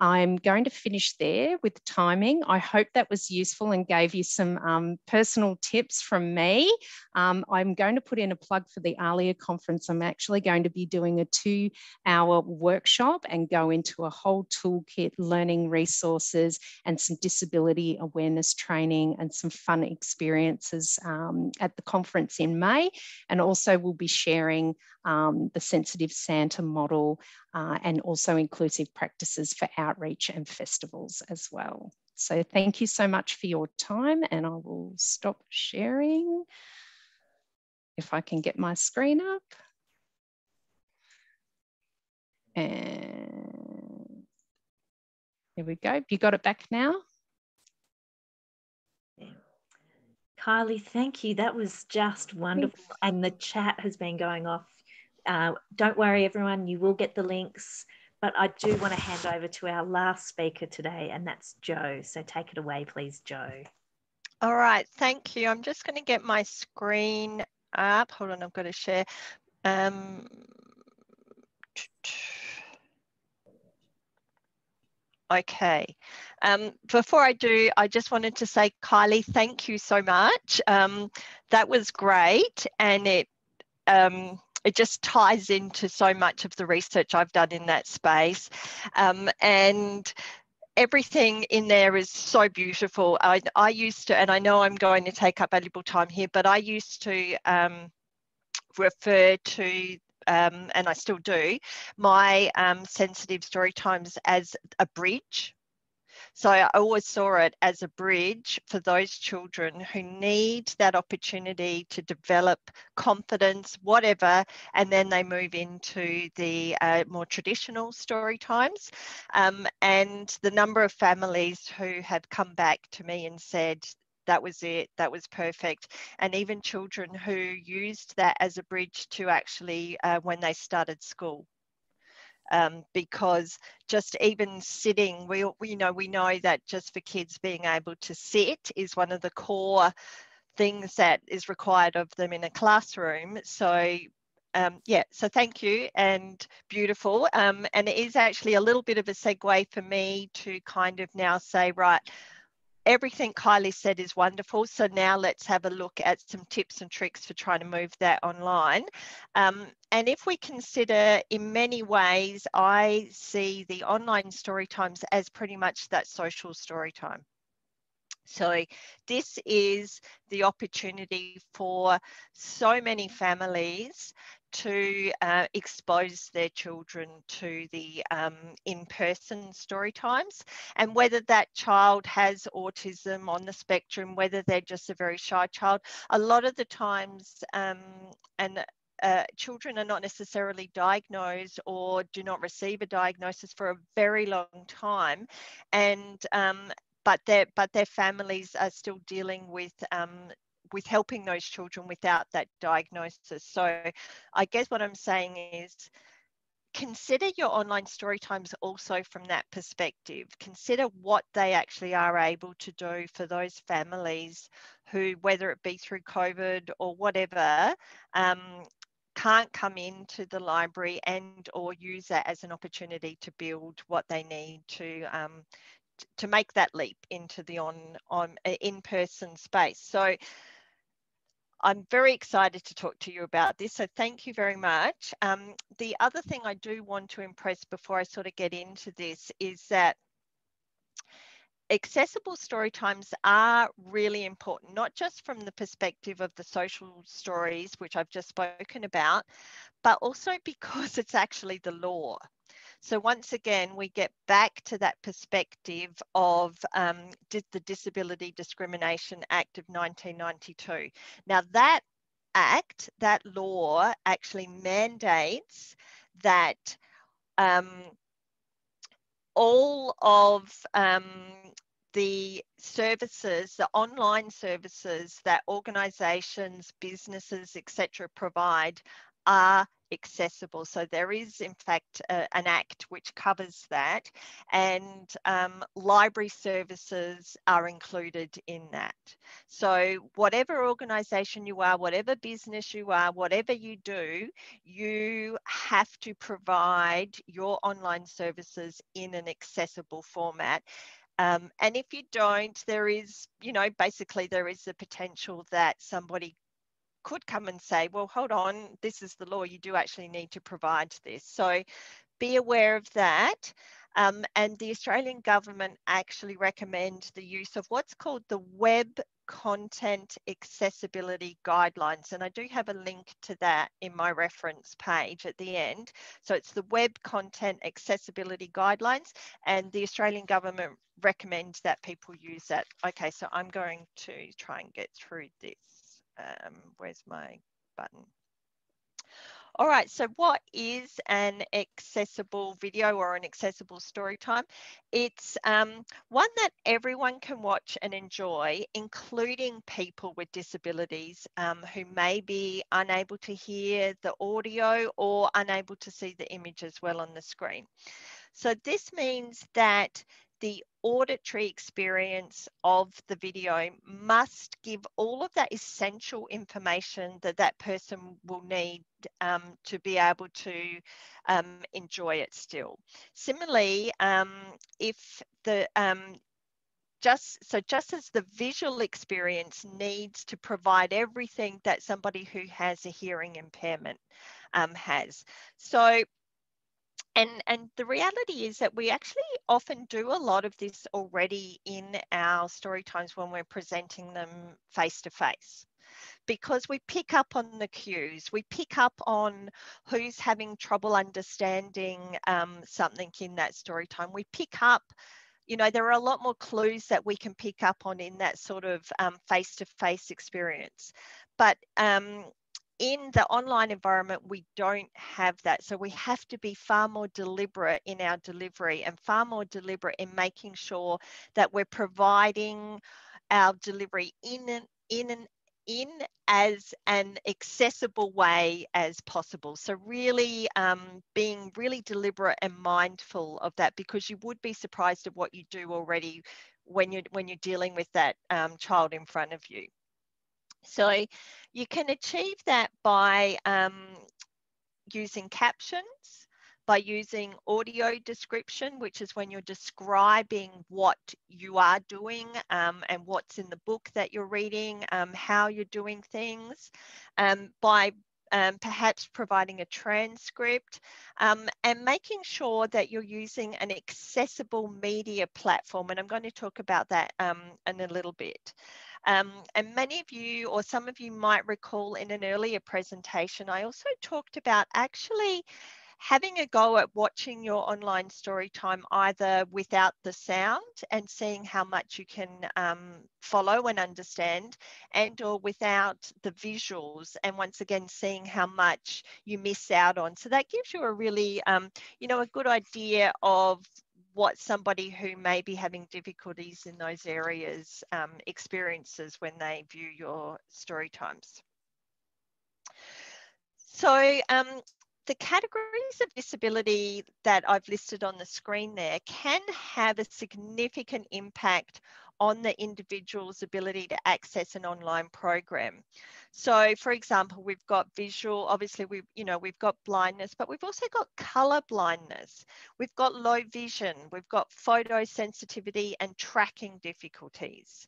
I'm going to finish there with timing. I hope that was useful and gave you some um, personal tips from me. Um, I'm going to put in a plug for the ALIA conference. I'm actually going to be doing a two hour workshop and go into a whole toolkit, learning resources and some disability awareness training and some fun experiences um, at the conference in May. And also we'll be sharing um, the sensitive Santa model uh, and also inclusive practices for outreach and festivals as well. So thank you so much for your time and I will stop sharing if I can get my screen up. And here we go. You got it back now? Kylie, thank you. That was just wonderful. And the chat has been going off uh, don't worry, everyone, you will get the links. But I do want to hand over to our last speaker today, and that's Jo. So take it away, please, Jo. All right, thank you. I'm just going to get my screen up. Hold on, I've got to share. Um, okay. Um, before I do, I just wanted to say, Kylie, thank you so much. Um, that was great, and it um, it just ties into so much of the research I've done in that space. Um, and everything in there is so beautiful. I, I used to, and I know I'm going to take up valuable time here, but I used to um, refer to um, and I still do, my um, sensitive story times as a bridge so I always saw it as a bridge for those children who need that opportunity to develop confidence, whatever, and then they move into the uh, more traditional story times. Um, and the number of families who have come back to me and said, that was it that was perfect and even children who used that as a bridge to actually uh, when they started school um, because just even sitting, we, we know we know that just for kids being able to sit is one of the core things that is required of them in a classroom. So um, yeah, so thank you and beautiful. Um, and it is actually a little bit of a segue for me to kind of now say, right, everything Kylie said is wonderful. So now let's have a look at some tips and tricks for trying to move that online. Um, and if we consider in many ways, I see the online story times as pretty much that social story time. So this is the opportunity for so many families to uh, expose their children to the um, in-person story times and whether that child has autism on the spectrum whether they're just a very shy child. A lot of the times um, and uh, children are not necessarily diagnosed or do not receive a diagnosis for a very long time and um, but their but their families are still dealing with um, with helping those children without that diagnosis. So I guess what I'm saying is consider your online story times also from that perspective. Consider what they actually are able to do for those families who, whether it be through COVID or whatever, um, can't come into the library and or use that as an opportunity to build what they need to um, to make that leap into the on on uh, in-person space so I'm very excited to talk to you about this, so thank you very much. Um, the other thing I do want to impress before I sort of get into this is that accessible story times are really important, not just from the perspective of the social stories, which I've just spoken about, but also because it's actually the law. So once again, we get back to that perspective of um, the Disability Discrimination Act of 1992. Now that act, that law actually mandates that um, all of um, the services, the online services that organisations, businesses, etc., provide are accessible. So there is, in fact, uh, an act which covers that, and um, library services are included in that. So whatever organisation you are, whatever business you are, whatever you do, you have to provide your online services in an accessible format. Um, and if you don't, there is, you know, basically there is the potential that somebody could come and say, well, hold on, this is the law, you do actually need to provide this. So be aware of that. Um, and the Australian government actually recommend the use of what's called the Web Content Accessibility Guidelines. And I do have a link to that in my reference page at the end. So it's the Web Content Accessibility Guidelines, and the Australian government recommends that people use that. Okay, so I'm going to try and get through this um, where's my button? All right, so what is an accessible video or an accessible story time? It's um, one that everyone can watch and enjoy, including people with disabilities um, who may be unable to hear the audio or unable to see the image as well on the screen. So this means that the auditory experience of the video must give all of that essential information that that person will need um, to be able to um, enjoy it still. Similarly, um, if the um, just so just as the visual experience needs to provide everything that somebody who has a hearing impairment um, has. So and and the reality is that we actually often do a lot of this already in our story times when we're presenting them face to face. Because we pick up on the cues we pick up on who's having trouble understanding um, something in that story time. We pick up you know there are a lot more clues that we can pick up on in that sort of face to face experience. But um, in the online environment, we don't have that. So we have to be far more deliberate in our delivery and far more deliberate in making sure that we're providing our delivery in an, in an in as an accessible way as possible. So really um, being really deliberate and mindful of that because you would be surprised at what you do already when you're when you're dealing with that um, child in front of you. So you can achieve that by um, using captions, by using audio description, which is when you're describing what you are doing um, and what's in the book that you're reading, um, how you're doing things, um, by um, perhaps providing a transcript um, and making sure that you're using an accessible media platform. And I'm going to talk about that in a little bit. Um, and many of you or some of you might recall in an earlier presentation, I also talked about actually having a go at watching your online story time either without the sound and seeing how much you can um, follow and understand and or without the visuals and once again seeing how much you miss out on. So that gives you a really um, you know a good idea of what somebody who may be having difficulties in those areas um, experiences when they view your story times. So um, the categories of disability that I've listed on the screen there can have a significant impact on the individual's ability to access an online program. So for example, we've got visual, obviously we've, you know, we've got blindness, but we've also got color blindness. We've got low vision, we've got photosensitivity and tracking difficulties.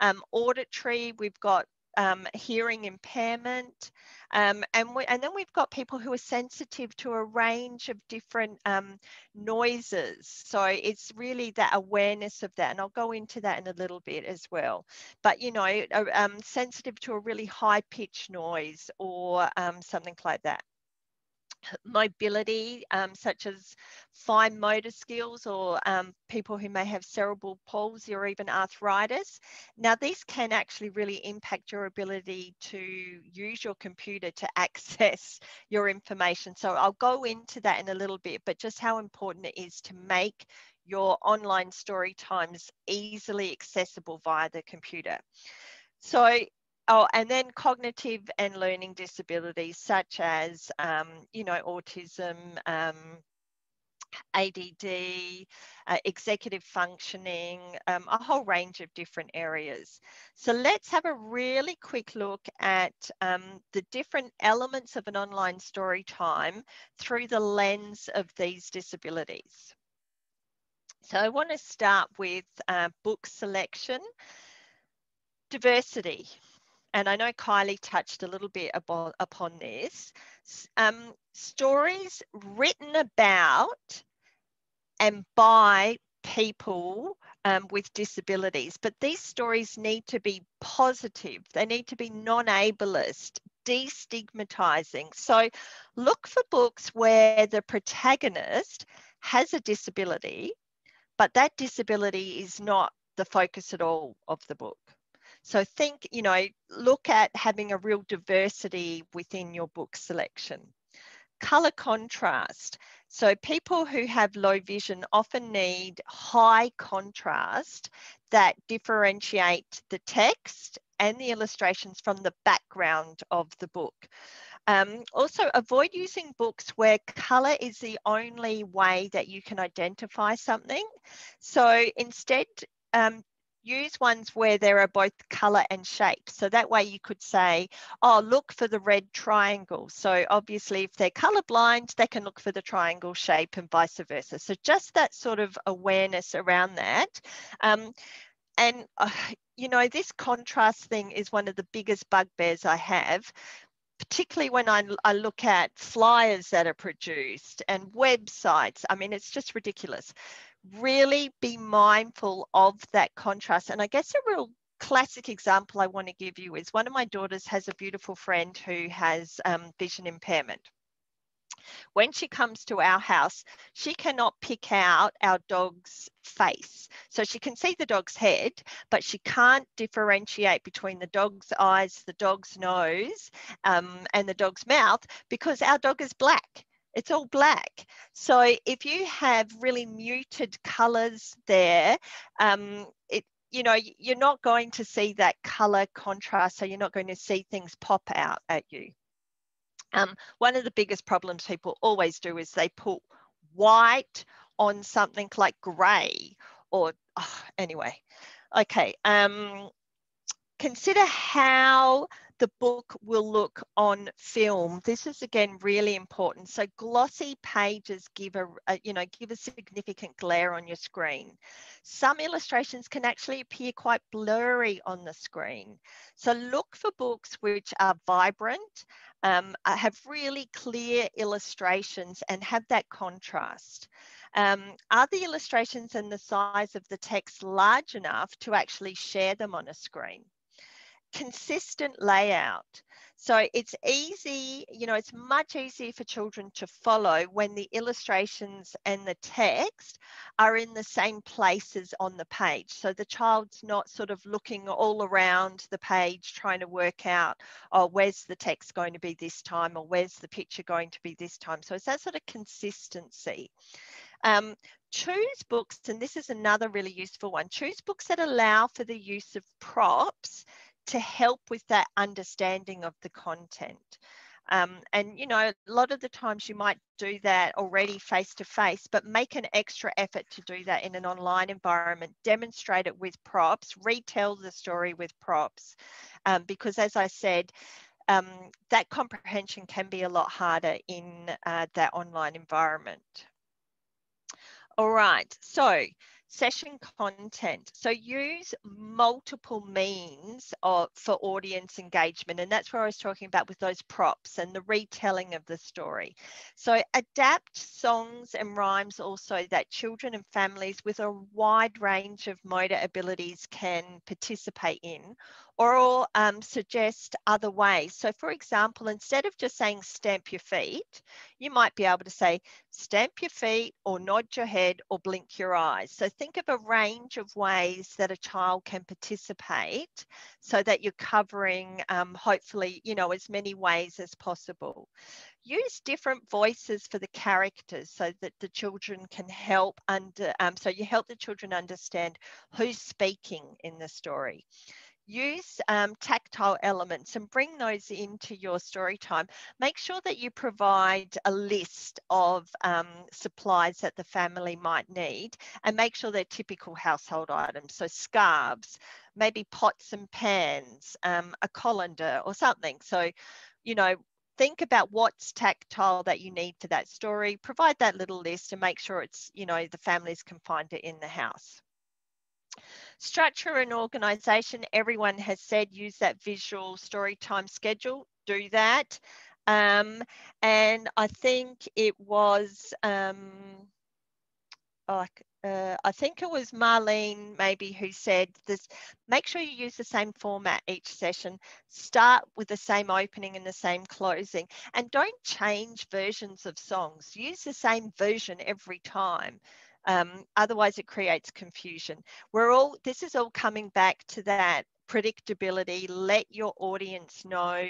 Um, auditory, we've got um, hearing impairment. Um, and, we, and then we've got people who are sensitive to a range of different um, noises. So it's really that awareness of that. And I'll go into that in a little bit as well. But, you know, um, sensitive to a really high pitched noise or um, something like that mobility, um, such as fine motor skills or um, people who may have cerebral palsy or even arthritis. Now, these can actually really impact your ability to use your computer to access your information. So I'll go into that in a little bit, but just how important it is to make your online story times easily accessible via the computer. So Oh, and then cognitive and learning disabilities such as, um, you know, autism, um, ADD, uh, executive functioning, um, a whole range of different areas. So let's have a really quick look at um, the different elements of an online story time through the lens of these disabilities. So I want to start with uh, book selection. Diversity and I know Kylie touched a little bit about, upon this, um, stories written about and by people um, with disabilities. But these stories need to be positive, they need to be non ableist, destigmatizing. So look for books where the protagonist has a disability, but that disability is not the focus at all of the book. So think, you know, look at having a real diversity within your book selection. Color contrast. So people who have low vision often need high contrast that differentiate the text and the illustrations from the background of the book. Um, also, avoid using books where colour is the only way that you can identify something. So instead, um, use ones where there are both color and shape. So that way you could say, oh, look for the red triangle. So obviously if they're colorblind, they can look for the triangle shape and vice versa. So just that sort of awareness around that. Um, and, uh, you know, this contrast thing is one of the biggest bugbears I have particularly when I, I, look at flyers that are produced and websites. I mean, it's just ridiculous really be mindful of that contrast. And I guess a real classic example I want to give you is one of my daughters has a beautiful friend who has um, vision impairment. When she comes to our house, she cannot pick out our dog's face. So she can see the dog's head, but she can't differentiate between the dog's eyes, the dog's nose, um, and the dog's mouth because our dog is black it's all black. So if you have really muted colors there, um, it you know you're not going to see that color contrast, so you're not going to see things pop out at you. Um, one of the biggest problems people always do is they put white on something like grey or oh, anyway. Okay. Um, consider how the book will look on film. This is again really important. So glossy pages give a, a, you know give a significant glare on your screen. Some illustrations can actually appear quite blurry on the screen. So look for books which are vibrant, um, uh, have really clear illustrations and have that contrast. Um, are the illustrations and the size of the text large enough to actually share them on a screen? Consistent layout. So it's easy, you know, it's much easier for children to follow when the illustrations and the text are in the same places on the page. So the child's not sort of looking all around the page trying to work out, oh, where's the text going to be this time or where's the picture going to be this time. So it's that sort of consistency. Um, choose books, and this is another really useful one, choose books that allow for the use of props to help with that understanding of the content. Um, and you know, a lot of the times you might do that already face to face, but make an extra effort to do that in an online environment. Demonstrate it with props, retell the story with props, um, because as I said, um, that comprehension can be a lot harder in uh, that online environment. All right, so session content. So use multiple means of, for audience engagement. And that's where I was talking about with those props and the retelling of the story. So adapt songs and rhymes also that children and families with a wide range of motor abilities can participate in or um, suggest other ways. So for example, instead of just saying stamp your feet, you might be able to say stamp your feet or nod your head or blink your eyes. So think of a range of ways that a child can participate so that you're covering um, hopefully, you know, as many ways as possible. Use different voices for the characters so that the children can help under, um, so you help the children understand who's speaking in the story use um, tactile elements and bring those into your story time. Make sure that you provide a list of um, supplies that the family might need and make sure they're typical household items. So scarves, maybe pots and pans, um, a colander or something. So, you know, think about what's tactile that you need for that story, provide that little list and make sure it's, you know, the families can find it in the house. Structure and organisation, everyone has said use that visual story time schedule, do that. Um, and I think it was, um, oh, uh, I think it was Marleen maybe who said this, make sure you use the same format each session, start with the same opening and the same closing, and don't change versions of songs. Use the same version every time. Um, otherwise, it creates confusion. We're all, this is all coming back to that predictability. Let your audience know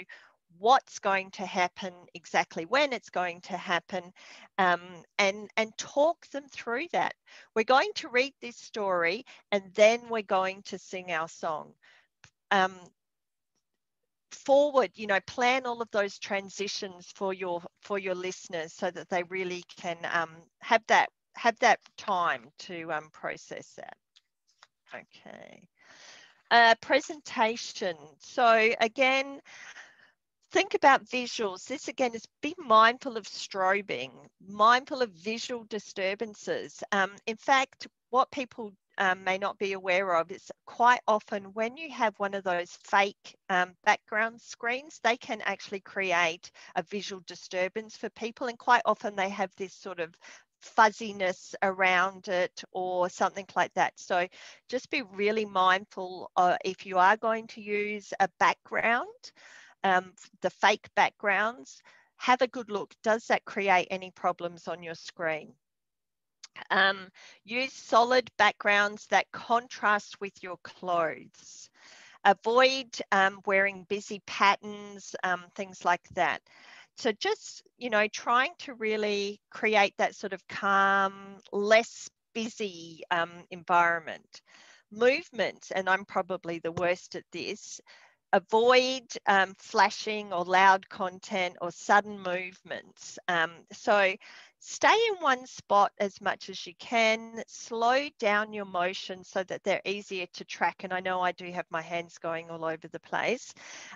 what's going to happen, exactly when it's going to happen, um, and, and talk them through that. We're going to read this story and then we're going to sing our song. Um, forward you know plan all of those transitions for your for your listeners so that they really can um, have that have that time to um, process that. Okay. Uh, presentation. So again, think about visuals. This again is be mindful of strobing, mindful of visual disturbances. Um, in fact, what people um, may not be aware of is quite often when you have one of those fake um, background screens, they can actually create a visual disturbance for people. And quite often they have this sort of fuzziness around it or something like that. So just be really mindful uh, if you are going to use a background, um, the fake backgrounds, have a good look. Does that create any problems on your screen? Um, use solid backgrounds that contrast with your clothes. Avoid um, wearing busy patterns, um, things like that so just you know trying to really create that sort of calm less busy um, environment. Movement and i'm probably the worst at this avoid um, flashing or loud content or sudden movements. Um, so stay in one spot as much as you can. Slow down your motion so that they're easier to track. And I know I do have my hands going all over the place.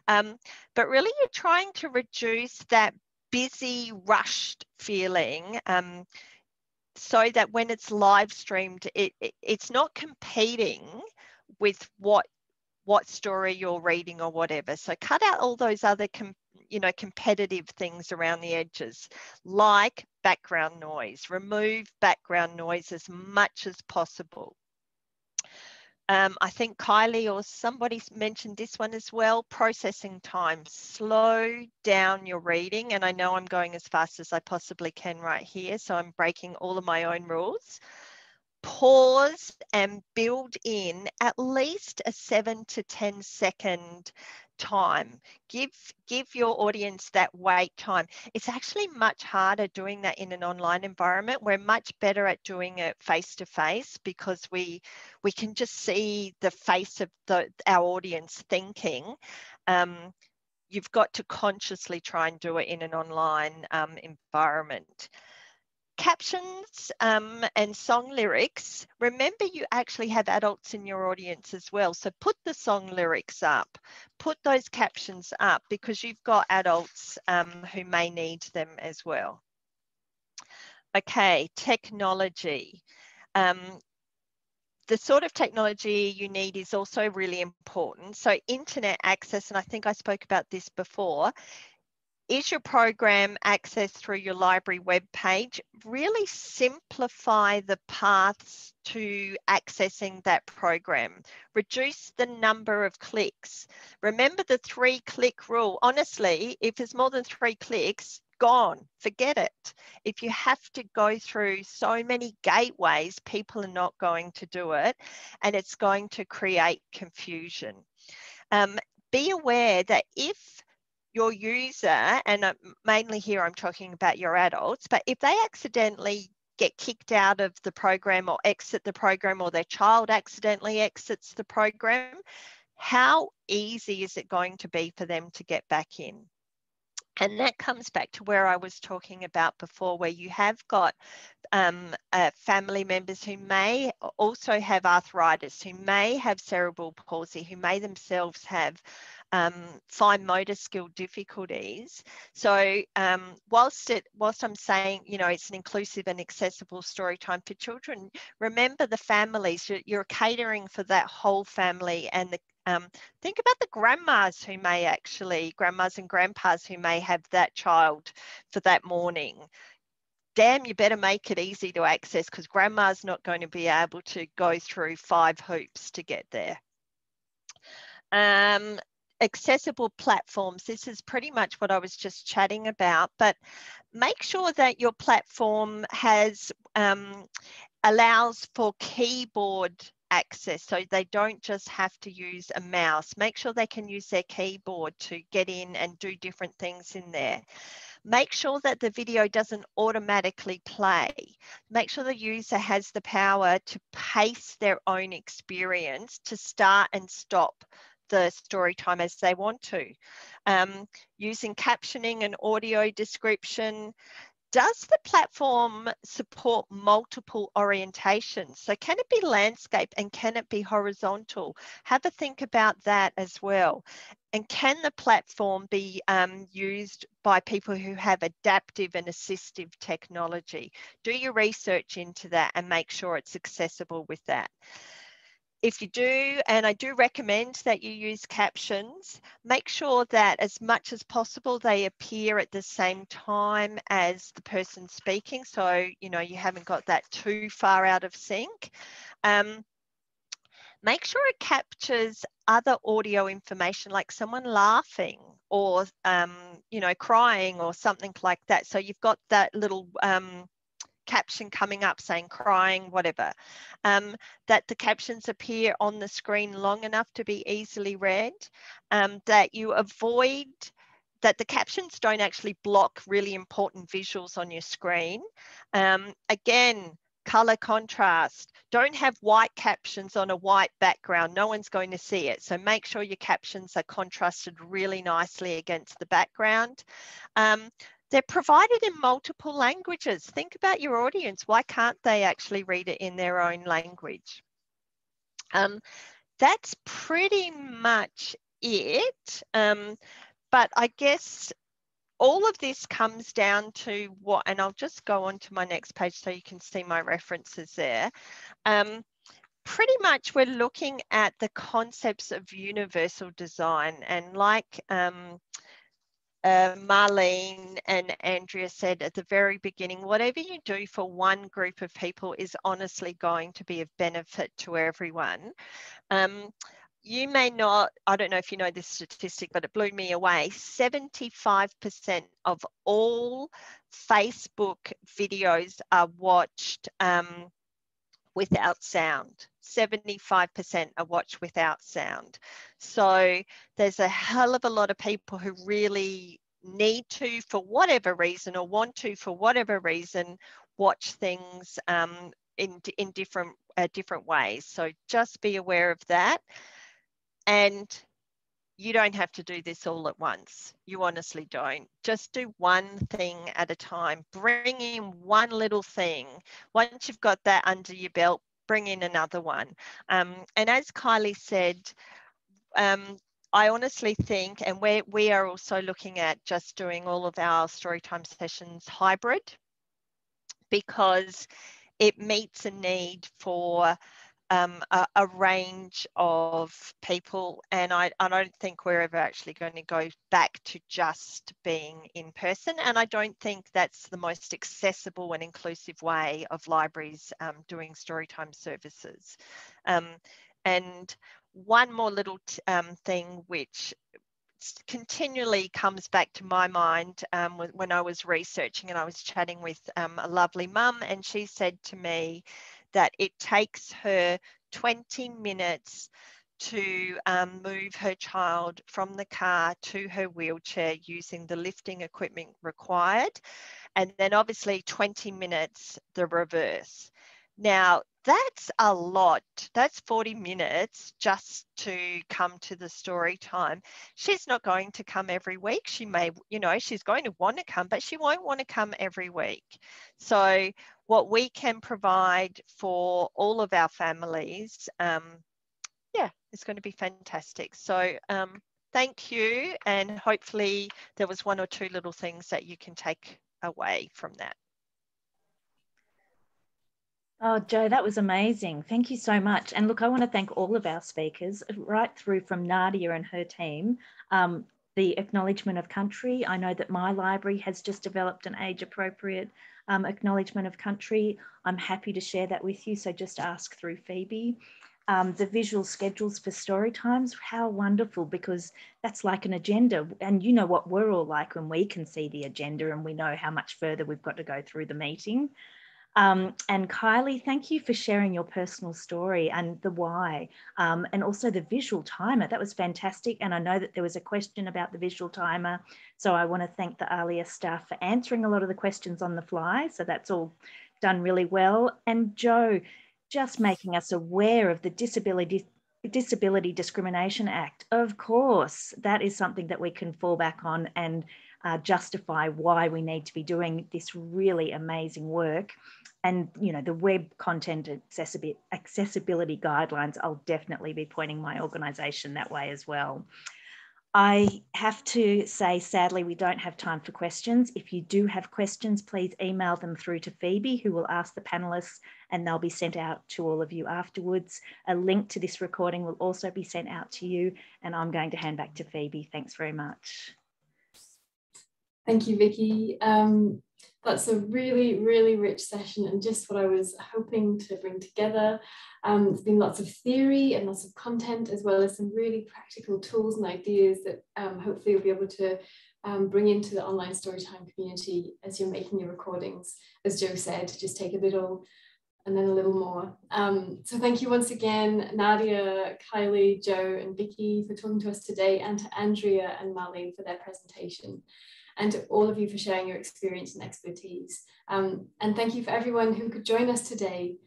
Um, but really, you're trying to reduce that busy, rushed feeling. Um, so that when it's live streamed, it, it, it's not competing with what what story you're reading or whatever. So cut out all those other com, you know competitive things around the edges, like background noise. Remove background noise as much as possible. Um, I think Kylie or somebody mentioned this one as well, processing time. Slow down your reading. And I know I'm going as fast as I possibly can right here. So I'm breaking all of my own rules. Pause and build in at least a seven to 10 second time. Give give your audience that wait time. It's actually much harder doing that in an online environment. We're much better at doing it face to face because we we can just see the face of the our audience thinking. Um, you've got to consciously try and do it in an online um, environment captions um, and song lyrics, remember you actually have adults in your audience as well. So put the song lyrics up, put those captions up because you've got adults um, who may need them as well. Okay, technology. Um, the sort of technology you need is also really important. So internet access, and I think I spoke about this before, is your program accessed through your library web page? Really simplify the paths to accessing that program. Reduce the number of clicks. Remember the three click rule. Honestly, if it's more than three clicks, gone, forget it. If you have to go through so many gateways, people are not going to do it and it's going to create confusion. Um, be aware that if your user, and mainly here I'm talking about your adults, but if they accidentally get kicked out of the program or exit the program or their child accidentally exits the program, how easy is it going to be for them to get back in? And that comes back to where I was talking about before, where you have got um, uh, family members who may also have arthritis, who may have cerebral palsy, who may themselves have um, fine motor skill difficulties. So um, whilst it, whilst I'm saying, you know, it's an inclusive and accessible story time for children, remember the families, you're, catering for that whole family and the um, think about the grandmas who may actually, grandmas and grandpas who may have that child for that morning. Damn, you better make it easy to access because grandma's not going to be able to go through five hoops to get there. Um, accessible platforms, this is pretty much what I was just chatting about, but make sure that your platform has um, allows for keyboard access so they don't just have to use a mouse. Make sure they can use their keyboard to get in and do different things in there. Make sure that the video doesn't automatically play. Make sure the user has the power to pace their own experience to start and stop the story time as they want to. Um, using captioning and audio description. Does the platform support multiple orientations? So can it be landscape and can it be horizontal? Have a think about that as well. And can the platform be um, used by people who have adaptive and assistive technology? Do your research into that and make sure it's accessible with that if you do, and I do recommend that you use captions, make sure that as much as possible they appear at the same time as the person speaking. So, you know, you haven't got that too far out of sync. Um, make sure it captures other audio information like someone laughing or, um, you know, crying or something like that. So you've got that little um, caption coming up saying crying, whatever, um, that the captions appear on the screen long enough to be easily read, um, that you avoid that the captions don't actually block really important visuals on your screen. Um, again, color contrast. Don't have white captions on a white background. No one's going to see it. So make sure your captions are contrasted really nicely against the background. Um, they're provided in multiple languages. Think about your audience. Why can't they actually read it in their own language? Um, that's pretty much it. Um, but I guess all of this comes down to what, and I'll just go on to my next page so you can see my references there. Um, pretty much we're looking at the concepts of universal design and like um, uh, Marleen and Andrea said at the very beginning, whatever you do for one group of people is honestly going to be of benefit to everyone. Um, you may not, I don't know if you know this statistic, but it blew me away. 75% of all Facebook videos are watched um, without sound. 75% are watched without sound. So there's a hell of a lot of people who really need to, for whatever reason, or want to, for whatever reason, watch things um, in, in different, uh, different ways. So just be aware of that. And you don't have to do this all at once. You honestly don't. Just do one thing at a time. Bring in one little thing. Once you've got that under your belt, bring in another one. Um, and as Kylie said, um, I honestly think, and we we are also looking at just doing all of our storytime sessions hybrid because it meets a need for um, a, a, range of people. And I, I don't think we're ever actually going to go back to just being in person. And I don't think that's the most accessible and inclusive way of libraries um, doing storytime services. Um, and one more little um, thing which continually comes back to my mind um, when I was researching and I was chatting with um, a lovely mum and she said to me that it takes her 20 minutes to um, move her child from the car to her wheelchair using the lifting equipment required. And then obviously 20 minutes the reverse. Now, that's a lot. That's 40 minutes just to come to the story time. She's not going to come every week. She may, you know, she's going to want to come, but she won't want to come every week. So, what we can provide for all of our families, um, yeah, it's going to be fantastic. So, um, thank you. And hopefully, there was one or two little things that you can take away from that. Oh, Jo, that was amazing. Thank you so much. And look, I want to thank all of our speakers, right through from Nadia and her team. Um, the acknowledgement of country. I know that my library has just developed an age appropriate um, acknowledgement of country. I'm happy to share that with you. So just ask through Phoebe. Um, the visual schedules for story times, how wonderful, because that's like an agenda. And you know what we're all like when we can see the agenda and we know how much further we've got to go through the meeting. Um, and Kylie, thank you for sharing your personal story and the why, um, and also the visual timer. That was fantastic. And I know that there was a question about the visual timer. So I want to thank the ALIA staff for answering a lot of the questions on the fly. So that's all done really well. And Jo, just making us aware of the Disability Disability Discrimination Act. Of course, that is something that we can fall back on and uh, justify why we need to be doing this really amazing work. And you know the web content accessibility, accessibility guidelines. I'll definitely be pointing my organisation that way as well. I have to say, sadly, we don't have time for questions. If you do have questions, please email them through to Phoebe, who will ask the panelists, and they'll be sent out to all of you afterwards. A link to this recording will also be sent out to you, and I'm going to hand back to Phoebe. Thanks very much. Thank you, Vicki. Um, that's a really, really rich session and just what I was hoping to bring together. Um, there's been lots of theory and lots of content, as well as some really practical tools and ideas that um, hopefully you'll be able to um, bring into the online storytime community as you're making your recordings. As Jo said, just take a little and then a little more. Um, so thank you once again, Nadia, Kylie, Jo, and Vicki for talking to us today, and to Andrea and Marleen for their presentation and to all of you for sharing your experience and expertise. Um, and thank you for everyone who could join us today.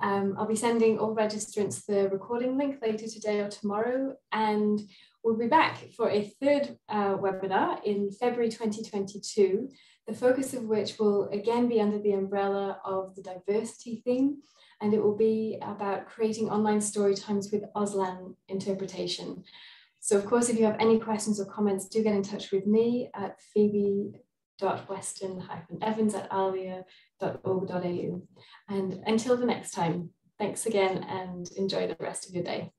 Um, I'll be sending all registrants the recording link later today or tomorrow, and We'll be back for a third uh, webinar in February 2022, the focus of which will again be under the umbrella of the diversity theme, and it will be about creating online story times with Auslan interpretation. So of course, if you have any questions or comments, do get in touch with me at phoebe.weston-evans at alia.org.au. And until the next time, thanks again and enjoy the rest of your day.